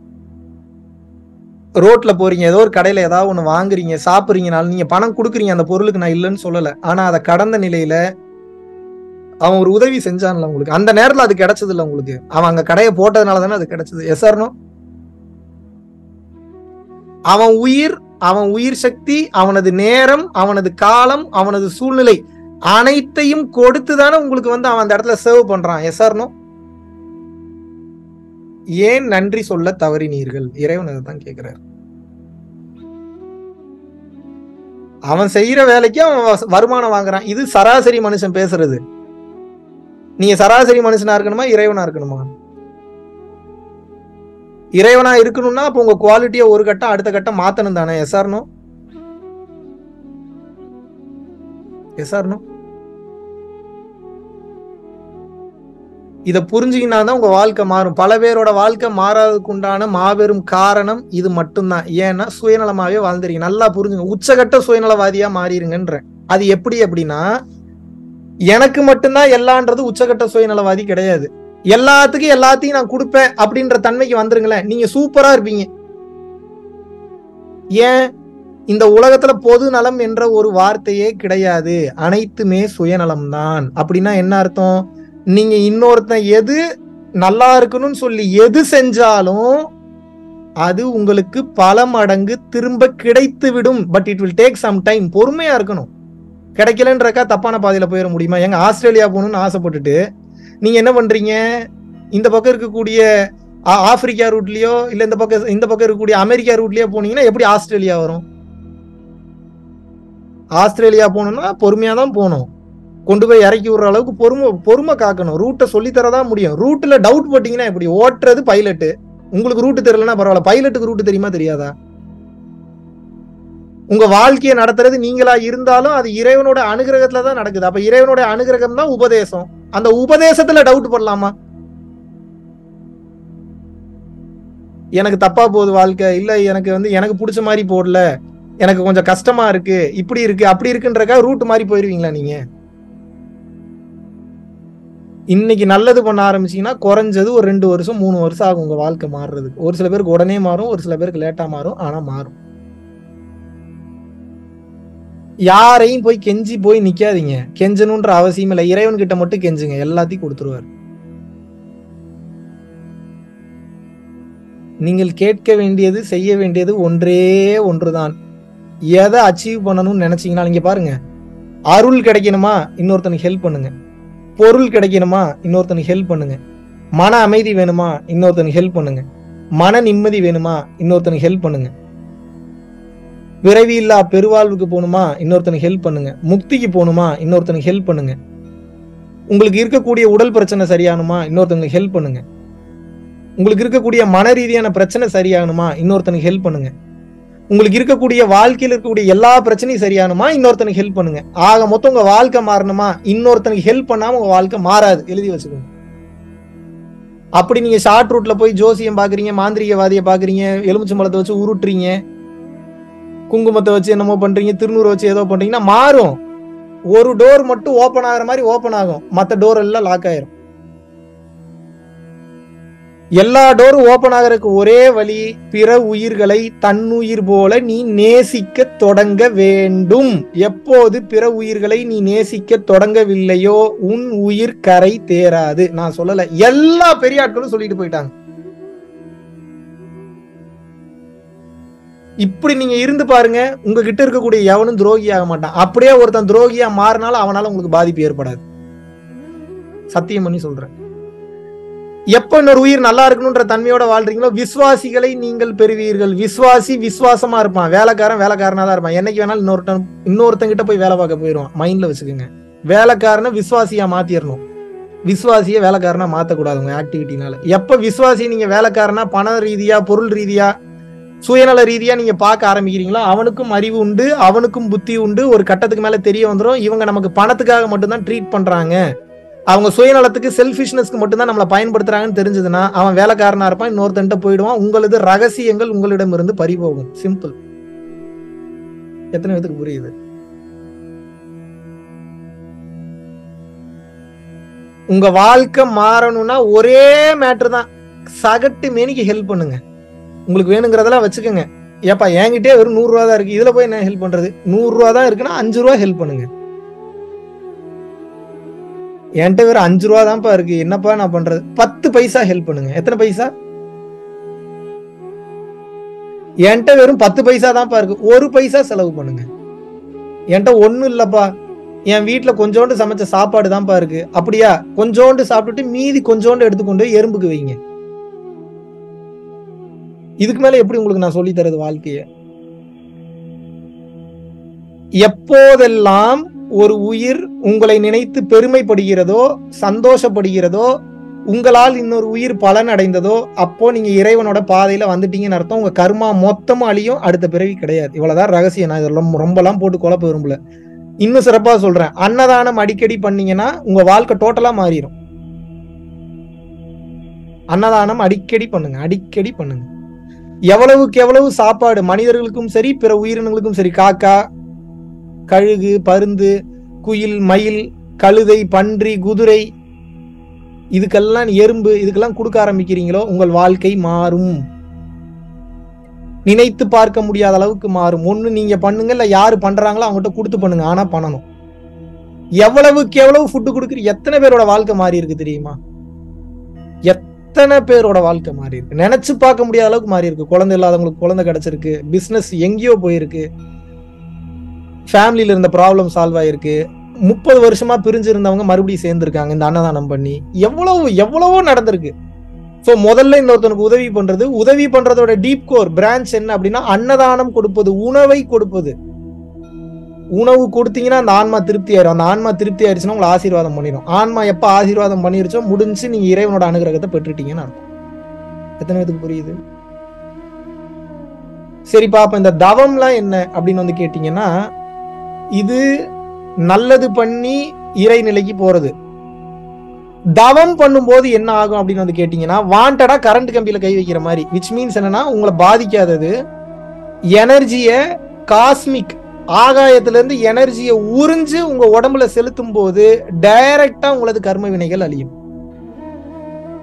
ரோட்ல போறீங்க ஏதோ ஒரு கடையில ஏதாவது ஒன்று வாங்குறீங்க சாப்பிட்றீங்கனாலும் நீங்க பணம் கொடுக்குறீங்க அந்த பொருளுக்கு நான் இல்லைன்னு சொல்லலை. ஆனா அதை கடந்த நிலையில அவன் ஒரு உதவி செஞ்சான்ல உங்களுக்கு. அந்த நேரத்தில் அது கிடைச்சது இல்லை உங்களுக்கு. அவன் அங்க கடையை போட்டதுனால தானே அது கிடைச்சது. எஸ்ஆர்னோ அவன் உயிர் அவன் உயிர் சக்தி அவனது நேரம் அவனது காலம் அவனது சூழ்நிலை அனைத்தையும் கொடுத்து தானே உங்களுக்கு வந்து அவன் அந்த இடத்துல சர்வ் பண்றான். எஸ்ஆர்னோ ஏன் நன்றி சொல்ல தவறினீர்கள்? இறைவன் அதை தான் கேட்கிறார். அவன் செய்யற வேலைக்கு அவன் வருமானம் வாங்குறான். இது சராசரி மனுஷன் பேசுறது. நீங்க சராசரி மனுஷனா இருக்கணுமா இறைவனா இருக்கணுமா? இறைவனா இருக்கணும்னா அப்போ உங்க குவாலிட்டியை ஒரு கட்டம் அடுத்த கட்டம் மாத்தணும் தானே. எஸ்ஆர்னோ எஸ்ஆர்னோ இதை புரிஞ்சுக்கினா தான் உங்கள் வாழ்க்கை மாறும். பல பேரோட வாழ்க்கை மாறாததுக்கு உண்டான மாபெரும் காரணம் இது மட்டும்தான். ஏன்னா சுயநலமாகவே வாழ்ந்துறீங்க நல்லா புரிஞ்சுங்க. உச்சகட்ட சுயநலவாதியாக மாறிடுங்கன்றேன் அது எப்படி அப்படின்னா எனக்கு மட்டும்தான் எல்லான்றது உச்சகட்ட சுயநலவாதி கிடையாது. எல்லாத்துக்கும் எல்லாத்தையும் நான் கொடுப்பேன் அப்படின்ற தன்மைக்கு வந்துருங்களேன். நீங்க சூப்பரா இருப்பீங்க. ஏன்? இந்த உலகத்துல பொது நலம் என்ற ஒரு வார்த்தையே கிடையாது. அனைத்துமே சுயநலம் தான் அப்படின்னா என்ன அர்த்தம்? நீங்க இன்னொருத்தன் எது நல்லா இருக்கணும்னு சொல்லி எது செஞ்சாலும் அது உங்களுக்கு பல மடங்கு திரும்ப கிடைத்து விடும் but it will take some time பொறுமையா இருக்கணும். கிடைக்கலன்றக்கா தப்பான பாதையில போயிட முடியுமா? எங்க ஆஸ்திரேலியா போகணும்னு ஆசைப்பட்டுட்டு நீங்க என்ன பண்றீங்க? இந்த பக்கம் இருக்கக்கூடிய ஆ- ஆப்பிரிக்கா ரூட்லயோ இல்ல இந்த பக்கம் இந்த பக்கம் இருக்கக்கூடிய அமெரிக்கா ரூட்லயோ போனீங்கன்னா எப்படி ஆஸ்திரேலியா வரும்? ஆஸ்திரேலியா போகணும்னா பொறுமையா தான் போகணும். கொண்டு போய் இறக்கி விடுற அளவுக்கு பொறுமை பொறுமை காக்கணும். ரூட்டை சொல்லித்தரதான் முடியும். ரூட்ல டவுட் போட்டீங்கன்னா எப்படி? ஓட்டுறது பைலட்டு உங்களுக்கு ரூட் தெரியலன்னா பரவாயில்ல. பைலட்டுக்கு ரூட் தெரியுமா தெரியாதா? உங்க வாழ்க்கையை நடத்துறது நீங்களா இருந்தாலும் அது இறைவனோட அனுகிரகத்துல தான் நடக்குது. அப்ப இறைவனோட அனுகிரகம் தான் உபதேசம். அந்த உபதேசத்துல டவுட் பண்ணலாமா எனக்கு தப்பா போகுது வாழ்க்கை. இல்ல எனக்கு வந்து எனக்கு பிடிச்ச மாதிரி போடல. எனக்கு கொஞ்சம் கஷ்டமா இருக்கு. இப்படி இருக்கு அப்படி இருக்குன்றக்கா ரூட் மாதிரி போயிருவீங்களா நீங்க? இன்னைக்கு நல்லது பண்ண ஆரம்பிச்சீங்கன்னா குறைஞ்சது ஒரு ரெண்டு வருஷம் மூணு வருஷம் ஆகும் உங்கள் வாழ்க்கை மாறுறதுக்கு. ஒரு சில பேருக்கு உடனே மாறும் ஒரு சில பேருக்கு லேட்டாக மாறும் ஆனால் மாறும். யாரையும் போய் கெஞ்சி போய் நிற்காதீங்க கெஞ்சணுன்ற அவசியம் இல்லை. இறைவன்கிட்ட மட்டும் கெஞ்சுங்க. எல்லாத்தையும் கொடுத்துருவாரு. நீங்கள் கேட்க வேண்டியது செய்ய வேண்டியது ஒன்றே ஒன்றுதான். எதை அச்சீவ் பண்ணணும்னு நினைச்சீங்கன்னா நீங்கள் பாருங்க. அருள் கிடைக்கணுமா? இன்னொருத்தனுக்கு ஹெல்ப் பண்ணுங்க. பொருள் கிடைக்கணுமா? இன்னொருத்தனுக்கு ஹெல்ப் பண்ணுங்க. மன அமைதி வேணுமா? இன்னொருத்தனுக்கு ஹெல்ப் பண்ணுங்க. மன நிம்மதி வேணுமா? இன்னொருத்தனுக்கு ஹெல்ப் பண்ணுங்க. விரைவி இல்லா பெருவாழ்வுக்கு போகணுமா? இன்னொருத்தனுக்கு ஹெல்ப் பண்ணுங்க. முக்திக்கு போகணுமா? இன்னொருத்தனுக்கு ஹெல்ப் பண்ணுங்க. உங்களுக்கு இருக்கக்கூடிய உடல் பிரச்சனை சரியானுமா இன்னொருத்தனுக்கு ஹெல்ப் பண்ணுங்க. உங்களுக்கு இருக்கக்கூடிய மன ரீதியான பிரச்சனை சரியாகணுமா? இன்னொருத்தனுக்கு ஹெல்ப் பண்ணுங்க. உங்களுக்கு இருக்கக்கூடிய வாழ்க்கையில் இருக்கக்கூடிய எல்லா பிரச்சனையும் சரியானுமா? இன்னொருத்தனுக்கு ஹெல்ப் பண்ணுங்க. ஆக மொத்தம் உங்க வாழ்க்கை மாறணுமா? இன்னொருத்தனுக்கு ஹெல்ப் பண்ணாம உங்க வாழ்க்கை மாறாது. எழுதி வச்சுக்கோங்க. அப்படி நீங்க ஷார்ட் ரூட்ல போய் ஜோசியம் பாக்குறீங்க மாந்திரிகவாதியை பாக்குறீங்க எலுமிச்சம்பழத்தை வச்சு உருட்டுறீங்க குங்குமத்தை வச்சு என்னமோ பண்றீங்க திருநூறு வச்சு ஏதோ பண்றீங்கன்னா மாறும். ஒரு டோர் மட்டும் ஓபன் ஆகிற மாதிரி ஓபன் ஆகும். மற்ற டோர் எல்லாம் லாக் ஆயிரும். எல்லா டோரும் ஓபன் ஆகிறதுக்கு ஒரே வழி பிற உயிர்களை தன்னுயிர் போல நீ நேசிக்க தொடங்க வேண்டும். எப்போது பிற உயிர்களை நீ நேசிக்க தொடங்கவில்லையோ உன் உயிர் கரை தேராது. நான் சொல்லல. எல்லா பெரிய ஆட்களும் சொல்லிட்டு போயிட்டாங்க. இப்படி நீங்க இருந்து பாருங்க உங்ககிட்ட இருக்கக்கூடிய எவனும் துரோகி ஆக மாட்டான். அப்படியே ஒருத்தன் துரோகியா மாறினாலும் அவனால உங்களுக்கு பாதிப்பு ஏற்படாது. சத்தியம் பண்ணி சொல்றேன். எப்ப இன்னொரு உயிர் நல்லா இருக்கணும்ன்ற தன்மையோட வாழ்றீங்களோ விசுவாசிகளை நீங்கள் பெறுவீர்கள். விசுவாசி விசுவாசமா இருப்பான். வேலைக்காரன் வேலைக்காரனா தான் இருப்பான். என்னைக்கு வேணாலும் இன்னொருத்தன் இன்னொருத்தங்கிட்ட போய் வேலை பார்க்க போயிடுவான். மைண்ட்ல வச்சுக்கோங்க. வேலைக்காரனை விசுவாசியா மாத்திரணும். விசுவாசிய வேலைக்காரனா மாத்தக்கூடாது உங்க ஆக்டிவிட்டினால எப்ப விசுவாசி நீங்க வேலைக்காரனா பண ரீதியா பொருள் ரீதியா சுயநல ரீதியா நீங்க பார்க்க ஆரம்பிக்கிறீங்களோ அவனுக்கும் அறிவு உண்டு அவனுக்கும் புத்தி உண்டு ஒரு கட்டத்துக்கு மேல தெரிய வந்துடும் இவங்க நமக்கு பணத்துக்காக மட்டும்தான் ட்ரீட் பண்றாங்க. அவங்க சுயநலத்துக்கு செல்ஃபிஷ்னஸ்க்கு மட்டும்தான் நம்மளை பயன்படுத்துறாங்கன்னு தெரிஞ்சதுன்னா அவன் வேலைக்காரனா இருப்பான் இன்னொருத்தன்ட்ட போயிடுவான் உங்களது ரகசியங்கள் உங்களிடம் இருந்து பறிபோகும். சிம்பிள் எத்தனை பேத்துக்கு புரியுது? உங்க வாழ்க்கை மாறணும்னா ஒரே மேட்ரு தான். சகட்டு மேனிக்கு ஹெல்ப் பண்ணுங்க. உங்களுக்கு வேணுங்கிறதெல்லாம் வச்சுக்கோங்க. ஏப்பா என்கிட்டே வெறும் நூறுரூவா தான் இருக்கு. இதுல போய் என்ன ஹெல்ப் பண்றது? நூறுரூவா தான் இருக்குன்னா அஞ்சு ரூபா ஹெல்ப் பண்ணுங்க. என்கிட்ட வெறும் அஞ்சு ரூபா தான்ப்பா இருக்கு. என்னப்பா நான் பண்றது? பத்து பைசா ஹெல்ப் பண்ணுங்க. எத்தனை பைசா? என்கிட்ட வெறும் பத்து பைசா தான்ப்பா இருக்கு. ஒரு பைசா செலவு பண்ணுங்க. என்கிட்ட ஒன்றும் இல்லைப்பா. என் வீட்டில் கொஞ்சோண்டு சமைச்ச சாப்பாடு தான்ப்பா இருக்கு. அப்படியா? கொஞ்சோண்டு சாப்பிட்டுட்டு மீதி கொஞ்சோண்டு எடுத்துக்கொண்டு போய் எறும்புக்கு வைங்க. இதுக்கு மேல எப்படி உங்களுக்கு நான் சொல்லி தரது வாழ்க்கைய? எப்போதெல்லாம் ஒரு உயிர் உங்களை நினைத்து பெருமைப்படுகிறதோ சந்தோஷப்படுகிறதோ உங்களால் இன்னொரு உயிர் பலன் அடைந்ததோ அப்போ நீங்க இறைவனோட பாதையில வந்துட்டீங்கன்னு அர்த்தம். உங்க கர்மா மொத்தமா அழியும் அடுத்த பிறவி கிடையாது. இவ்வளவுதான் ரகசியம். நான் இதெல்லாம் ரொம்பலாம் போட்டு குழப்ப விரும்பல. இன்னும் சிறப்பா சொல்றேன். அன்னதானம் அடிக்கடி பண்ணீங்கன்னா உங்க வாழ்க்கை டோட்டலா மாறிடும் அன்னதானம் அடிக்கடி பண்ணுங்க அடிக்கடி பண்ணுங்க. எவ்வளவுக்கு எவ்வளவு சாப்பாடு மனிதர்களுக்கும் சரி பிற உயிரினங்களுக்கும் சரி காக்கா கழுகு பருந்து குயில் மயில் கழுதை பன்றி குதிரை இதுக்கெல்லாம் எறும்பு இதுக்கெல்லாம் கொடுக்க ஆரம்பிக்கிறீங்களோ உங்கள் வாழ்க்கை மாறும். நினைத்து பார்க்க முடியாத அளவுக்கு மாறும். ஒன்று நீங்க பண்ணுங்க இல்லை யாரு பண்றாங்களோ அவங்ககிட்ட கொடுத்து பண்ணுங்க. ஆனா பண்ணணும். எவ்வளவுக்கு எவ்வளவு ஃபுட்டு கொடுக்குற எத்தனை பேரோட வாழ்க்கை மாறி இருக்கு தெரியுமா? எத்தனை பேரோட வாழ்க்கை மாறி இருக்கு? நினைச்சு பார்க்க முடியாத அளவுக்கு மாறி இருக்கு. குழந்தை இல்லாதவங்களுக்கு குழந்தை கிடைச்சிருக்கு. பிசினஸ் எங்கேயோ போயிருக்கு. ஃபேமிலியில இருந்த ப்ராப்ளம் சால்வ் ஆயிருக்கு. முப்பது வருஷமா பிரிஞ்சிருந்தவங்க மறுபடியும் சேர்ந்துருக்காங்க. இந்த அன்னதானம் பண்ணி. எவ்வளவு எவ்வளவோ நடந்திருக்கு. ஸோ முதல்ல இன்னொருத்தனுக்கு உதவி பண்றது உதவி பண்றதோட டீப் கோர் பிரான்ச் என்ன அப்படின்னா அன்னதானம் கொடுப்பது உணவை கொடுப்பது. உணவு கொடுத்தீங்கன்னா அந்த ஆன்மா திருப்தி ஆயிரும். அந்த ஆன்மா திருப்தி ஆயிடுச்சுன்னா உங்களை ஆசீர்வாதம் பண்ணிடும் ஆன்மா எப்ப ஆசீர்வாதம் பண்ணிருச்சோ முடிஞ்சு நீங்க இறைவனோட அனுகிரகத்தை பெற்றுட்டீங்கன்னு அர்த்தம். எத்தனை பேத்துக்கு புரியுது? சரி பாப்ப இந்த தவம்லாம் என்ன அப்படின்னு வந்து கேட்டீங்கன்னா இது நல்லது பண்ணி இறைநிலைக்கு போறது. தவம் பண்ணும்போது என்ன ஆகும் அப்படின்னு வந்து கேட்டீங்கன்னா வாண்டடா கரண்ட் கம்பியில கை வைக்கிற மாதிரி விச் மீன்ஸ் என்னன்னா உங்களை பாதிக்காதது. எனர்ஜிய காஸ்மிக் ஆகாயத்துலேருந்து எனர்ஜியை உறிஞ்சு உங்க உடம்புல செலுத்தும் போது டைரக்டா உங்களது கர்ம வினைகள் அழியும்.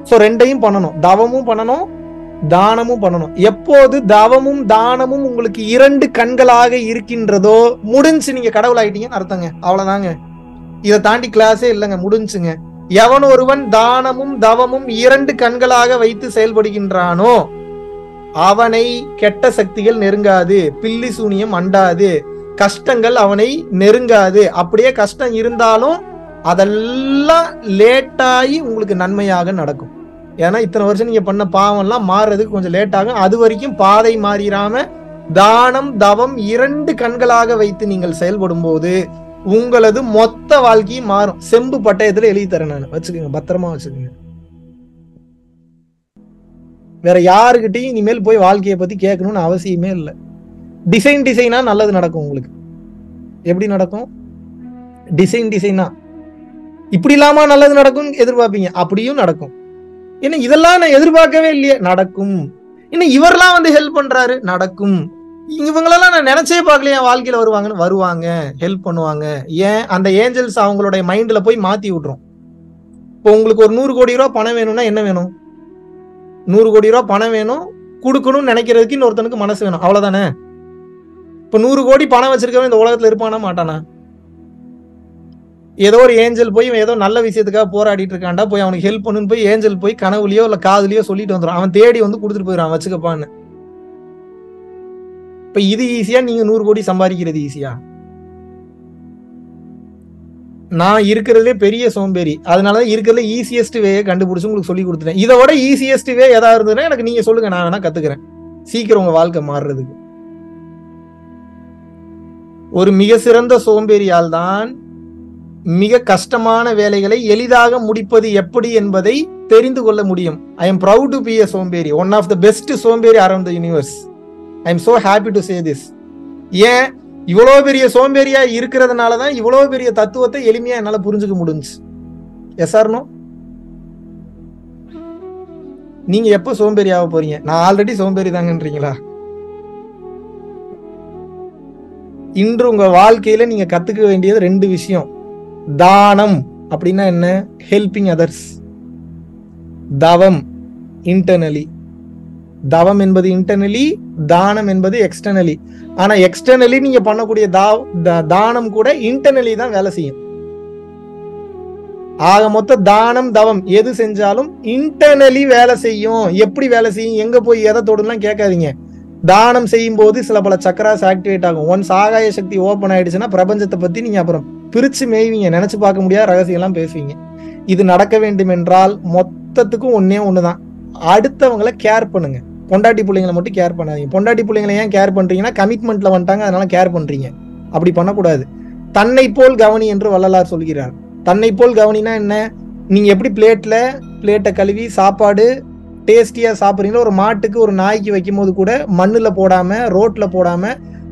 ஸோ ரெண்டையும் பண்ணணும். தவமும் பண்ணணும் தானமும் பண்ணணும். எப்போது தவமும் தானமும் உங்களுக்கு இரண்டு கண்களாக இருக்கின்றதோ முடிஞ்சு நீங்க கடவுள் ஆயிட்டீங்கன்னு அர்த்தங்க. அவ்வளவுதாங்க. இதை தாண்டி கிளாஸே இல்லைங்க முடிஞ்சுங்க. எவன் ஒருவன் தானமும் தவமும் இரண்டு கண்களாக வைத்து செயல்படுகின்றானோ அவனை கெட்ட சக்திகள் நெருங்காது பில்லி சூனியம் அண்டாது கஷ்டங்கள் அவனை நெருங்காது. அப்படியே கஷ்டம் இருந்தாலும் அதெல்லாம் லேட்டாகி உங்களுக்கு நன்மையாக நடக்கும். ஏன்னா இத்தனை வருஷம் நீங்க பண்ண பாவம் எல்லாம் மாறுறதுக்கு கொஞ்சம் லேட் ஆகும். அது வரைக்கும் பாதை மாறிடாம தானம் தவம் இரண்டு கண்களாக வைத்து நீங்கள் செயல்படும் போது உங்களது மொத்த வாழ்க்கையும் மாறும். செம்பு பட்டயத்துல எழுதி தரேன் நான். வச்சுக்கோங்க பத்திரமா வச்சுக்கோங்க. வேற யாருக்கிட்டையும் இனிமேல் போய் வாழ்க்கையை பத்தி கேட்கணும்னு அவசியமே இல்லை. டிசைன் டிசைனா நல்லது நடக்கும் உங்களுக்கு. எப்படி நடக்கும்? டிசைன் டிசைனா. இப்படி இல்லாம நல்லது நடக்கும்னு எதிர்பார்ப்பீங்க. அப்படியும் நடக்கும். இன்னும் இதெல்லாம் நான் எதிர்பார்க்கவே இல்லையே. நடக்கும். இன்னும் இவரெல்லாம் வந்து ஹெல்ப் பண்றாரு? நடக்கும். இவங்களெல்லாம் நான் நினைச்சே பார்க்கல என் வாழ்க்கையில வருவாங்கன்னு. வருவாங்க ஹெல்ப் பண்ணுவாங்க. ஏன்? அந்த ஏஞ்சல்ஸ் அவங்களுடைய மைண்ட்ல போய் மாத்தி விட்டுரும். இப்போ உங்களுக்கு ஒரு நூறு கோடி ரூபா பணம் வேணும்னா என்ன வேணும்? நூறு கோடி ரூபா பணம் வேணும். கொடுக்கணும்னு நினைக்கிறதுக்கு இன்னொருத்தனுக்கு மனசு வேணும். அவ்வளவுதானே? இப்போ நூறு கோடி பணம் வச்சிருக்கவன் இந்த உலகத்துல இருப்பானா மாட்டானா? ஏதோ ஒரு ஏஞ்சல் போய் ஏதோ நல்ல விஷயத்துக்காக போராடிட்டு இருக்காண்டா போய் அவனுக்கு ஹெல்ப் பண்ணுன்னு போய் ஏஞ்சல் போய் கனவுலயோ இல்ல காதுலயோ சொல்லிட்டு வந்துடும் அவன் தேடி வந்து கொடுத்துட்டு போயிடுறான் வச்சுக்கப்பான்னு. இப்ப இது ஈஸியா நீங்க நூறு கோடி சம்பாதிக்கிறது ஈஸியா நான் இருக்கிறதே பெரிய சோம்பேறி. அதனாலதான் இருக்கிறதுல ஈஸியஸ்ட் வே கண்டுபிடிச்சு உங்களுக்கு சொல்லி கொடுத்துட்டேன். இதை விட ஈஸியஸ்ட் வே ஏதாவது இருந்ததுன்னா எனக்கு நீங்க சொல்லுங்க நான் வேணா கத்துக்கிறேன். சீக்கிரம் உங்க வாழ்க்கை மாறுறதுக்கு. ஒரு மிக சிறந்த சோம்பேறியால் தான் மிக கஷ்டமான வேலைகளை எளிதாக முடிப்பது எப்படி என்பதை தெரிந்து கொள்ள முடியும். I am proud to be a சோம்பேறி ஒன் ஆஃப் த பெஸ்ட் சோம்பேறி around the universe I am so happy to say this ஏன்? இவ்வளோ பெரிய சோம்பேறியா இருக்கிறதுனால தான் இவ்வளோ பெரிய தத்துவத்தை எளிமையா என்னால் புரிஞ்சுக்க முடிஞ்சு எஸ் ஆர்னோ நீங்க எப்போ சோம்பேறி ஆக போறீங்க? நான் ஆல்ரெடி சோம்பேறி தாங்கன்றீங்களா? இன்று உங்க வாழ்க்கையில நீங்க கத்துக்க வேண்டியது ரெண்டு விஷயம். தானம் அப்படின்னா என்ன? ஹெல்பிங் அதர்ஸ் தவம் இன்டர்னலி தவம் என்பது இன்டர்னலி தானம் என்பது எக்ஸ்டர்னலி ஆனா எக்ஸ்டர்னலி நீங்க பண்ணக்கூடிய த- தானம் கூட இன்டர்னலி தான் வேலை செய்யும். ஆக மொத்த தானம் தவம் எது செஞ்சாலும் இன்டர்னலி வேலை செய்யும். எப்படி வேலை செய்யும்? எங்க போய் எதை தொடுலாம் கேட்காதீங்க. தானம் செய்யும் போது சில பல சக்கராஸ் ஆக்டிவேட் ஆகும். ஒன்ஸ் ஆகாய சக்தி ஓபன் ஆயிடுச்சுன்னா பிரபஞ்சத்தை பத்தி நீங்க அப்புறம் பிரிச்சு மேய்வீங்க. நினைச்சு பார்க்க முடியாத ரகசியம்லாம் பேசுவீங்க. இது நடக்க வேண்டும் என்றால் மொத்தத்துக்கும் ஒன்னே ஒண்ணுதான். அடுத்தவங்களை கேர் பண்ணுங்க. பொண்டாட்டி பிள்ளைங்களை மட்டும் கேர் பண்ணாதீங்க. பொண்டாட்டி பிள்ளைங்களை ஏன் கேர் பண்றீங்கன்னா கமிட்மெண்ட்ல வந்துட்டாங்க அதனால கேர் பண்றீங்க. அப்படி பண்ணக்கூடாது. தன்னை போல் கவனி என்று வள்ளலார் சொல்கிறார். தன்னை போல் கவனினா என்ன? நீங்க எப்படி பிளேட்ல பிளேட்டை கழுவி சாப்பாடு டேஸ்டியா சாப்பிட்றீங்களோ ஒரு மாட்டுக்கு ஒரு நாய்க்கு வைக்கும் போது கூட மண்ணுல போடாம ரோட்ல போடாம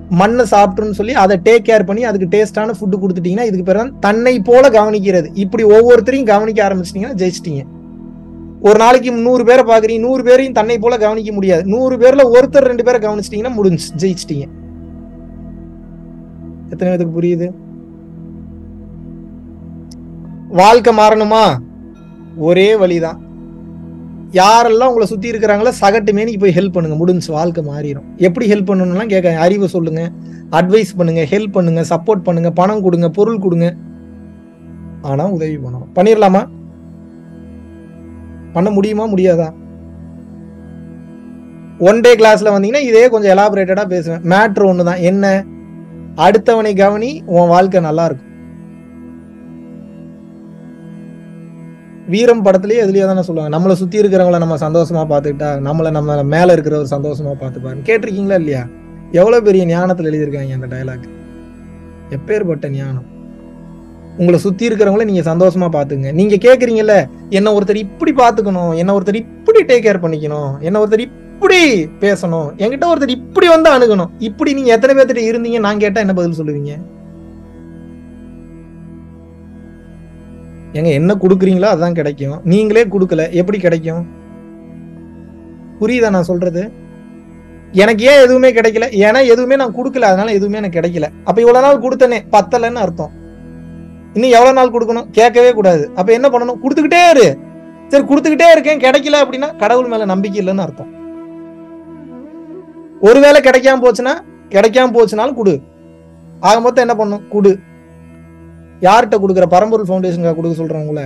மண்ணை சாப்பிட்டுன்னு சொல்லி அதை டேக் கேர் பண்ணி அதுக்கு டேஸ்டான ஃபுட்டு கொடுத்துட்டீங்கன்னா இதுக்கு பேர் தன்னை போல கவனிக்கிறது. இப்படி ஒவ்வொருத்தரையும் கவனிக்க ஆரம்பிச்சிட்டிங்கன்னா ஜெயிச்சிட்டீங்க. ஒரு நாளைக்கு நூறு பேரை பார்க்குறீங்க நூறு பேரையும் தன்னை போல கவனிக்க முடியாது. நூறு பேரில் ஒருத்தர் ரெண்டு பேரை கவனிச்சிட்டிங்கன்னா முடிஞ்சு ஜெயிச்சிட்டீங்க. எத்தனை பேருக்கு புரியுது? வாழ்க்கை மாறணுமா? ஒரே வழிதான். யாரெல்லாம் உங்களை சுற்றி இருக்கிறாங்களோ சகட்டு மேனிக்கு போய் ஹெல்ப் பண்ணுங்க. முடிஞ்சு வாழ்க்கை மாறிடும் எப்படி ஹெல்ப் பண்ணணும்லாம் கேட்க அறிவை சொல்லுங்க. அட்வைஸ் பண்ணுங்க ஹெல்ப் பண்ணுங்க சப்போர்ட் பண்ணுங்க பணம் கொடுங்க பொருள் கொடுங்க. ஆனால் உதவி பண்ணணும். பண்ணிடலாமா பண்ண முடியுமா? முடியாதா? ஒன் டே கிளாஸ்ல வந்தீங்கன்னா இதே கொஞ்சம் எலாபரேட்டடா பேசுவேன். மேட்ரு ஒன்று தான் என்ன? அடுத்தவனை கவனி உன் வாழ்க்கை நல்லா இருக்கும். வீரம் படத்துலயே எதுலயே தானே சொல்லுவாங்க. நம்மளை சுத்தி இருக்கிறவங்கள நம்ம சந்தோஷமா பார்த்துக்கிட்டா நம்மள நம்ம மேல இருக்கிறவர் சந்தோஷமா பார்த்துப்பாரு கேட்டிருக்கீங்களா இல்லையா? எவ்வளவு பெரிய ஞானத்துல எழுதியிருக்காங்க அந்த டயலாக் எப்பேற்பட்ட ஞானம்? உங்களை சுத்தி இருக்கிறவங்கள நீங்க சந்தோஷமா பாத்துங்க நீங்க கேக்குறீங்கல்ல என்ன ஒருத்தர் இப்படி பாத்துக்கணும் என்ன ஒருத்தர் இப்படி டேக் கேர் பண்ணிக்கணும் என்ன ஒருத்தர் இப்படி பேசணும் என்கிட்ட ஒருத்தர் இப்படி வந்து அணுகணும் இப்படி நீங்க எத்தனை பேர்த்திட்ட இருந்தீங்க நான் கேட்டா என்ன பதில் சொல்லுவீங்க? ஏங்க என்ன கொடுக்குறீங்களோ அதான் கிடைக்கும். நீங்களே கொடுக்கல எப்படி கிடைக்கும்? புரியுதா நான் சொல்றது? எனக்கு ஏன் எதுவுமே கிடைக்கல? ஏன்னா எதுவுமே நான் கொடுக்கல அதனால எதுவுமே எனக்கு கிடைக்கல. அப்ப இவ்வளவு நாள் கொடுத்தனே பத்தலன்னு அர்த்தம். இன்னும் எவ்வளவு நாள் கொடுக்கணும்? கேட்கவே கூடாது. அப்ப என்ன பண்ணணும்? கொடுத்துக்கிட்டே இரு. சரி கொடுத்துக்கிட்டே இருக்கேன் கிடைக்கல அப்படின்னா கடவுள் மேல நம்பிக்கை இல்லைன்னு அர்த்தம். ஒருவேளை கிடைக்காம போச்சுன்னா கிடைக்காம போச்சுனாலும் கொடு. ஆக மொத்தம் என்ன பண்ணும் கொடு. யார்கிட்ட கொடுக்குற பரம்பொருள் ஃபவுண்டேஷனுக்காக கொடுக்க சொல்கிறாங்களே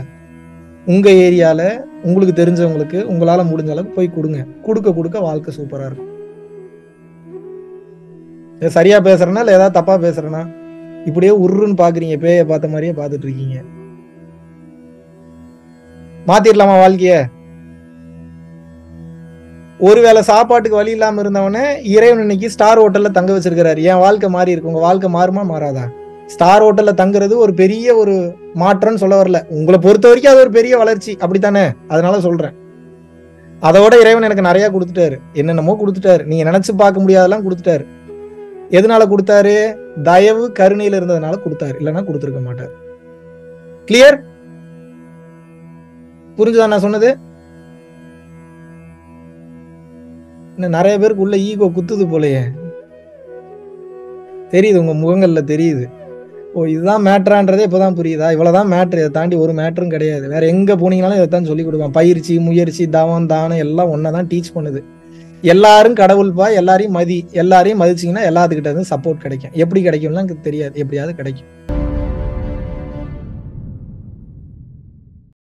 உங்கள் ஏரியாவில் உங்களுக்கு தெரிஞ்சவங்களுக்கு உங்களால் முடிஞ்ச அளவுக்கு போய் கொடுங்க. கொடுக்க கொடுக்க வாழ்க்கை சூப்பராக இருக்கும். இது சரியாக பேசுகிறேனா இல்லை ஏதாவது தப்பாக பேசுறேனா? இப்படியே உருன்னு பார்க்குறீங்க பேயை பார்த்த மாதிரியே பார்த்துட்டு இருக்கீங்க. மாத்திரலாமா வாழ்க்கைய? ஒருவேளை சாப்பாட்டுக்கு வழி இல்லாமல் இருந்தவனே இறைவன் இன்னைக்கு ஸ்டார் ஹோட்டலில் தங்க வச்சிருக்கிறாரு. என் வாழ்க்கை மாறி இருக்கு. உங்கள் வாழ்க்கை மாறுமா மாறாதா? ஸ்டார் ஹோட்டல்ல தங்குறது ஒரு பெரிய ஒரு மாற்றம்னு சொல்ல வரல. உங்களை பொறுத்த வரைக்கும் அது ஒரு பெரிய வளர்ச்சி. அப்படித்தானே? அதனால சொல்றேன். அதோட இறைவன் எனக்கு நிறைய கொடுத்துட்டாரு. என்னென்னமோ கொடுத்துட்டாரு. நீங்க நினைச்சு பார்க்க முடியாதெல்லாம் கொடுத்துட்டாரு. எதனால கொடுத்தாரு? தயவு கருணையில இருந்ததுனால கொடுத்தாரு. இல்லைன்னா கொடுத்துருக்க மாட்டார். கிளியர் புரிஞ்சுதா நான் சொன்னது? இன்னும் நிறைய பேருக்கு உள்ள ஈகோ குத்துது போலயே. தெரியுது உங்க முகங்கள்ல தெரியுது. ஓ இதுதான் மேட்ரான்றதே இப்போதான் புரியுதா? இவ்வளவுதான் மேட்ரு. இதை தாண்டி ஒரு மேட்ரும் கிடையாது. வேற எங்க போனீங்கனாலும் இதைத்தான் சொல்லி கொடுப்பான். பயிற்சி முயற்சி தவம் தானம் எல்லாம் தான் டீச் பண்ணுது. எல்லாரும் கடவுள்பா எல்லாரையும் மதி எல்லாரையும் மதிச்சிங்கன்னா எல்லாத்துக்கிட்ட இருந்து சப்போர்ட் கிடைக்கும். எப்படி கிடைக்கும்லாம் தெரியாது. எப்படியாவது கிடைக்கும்.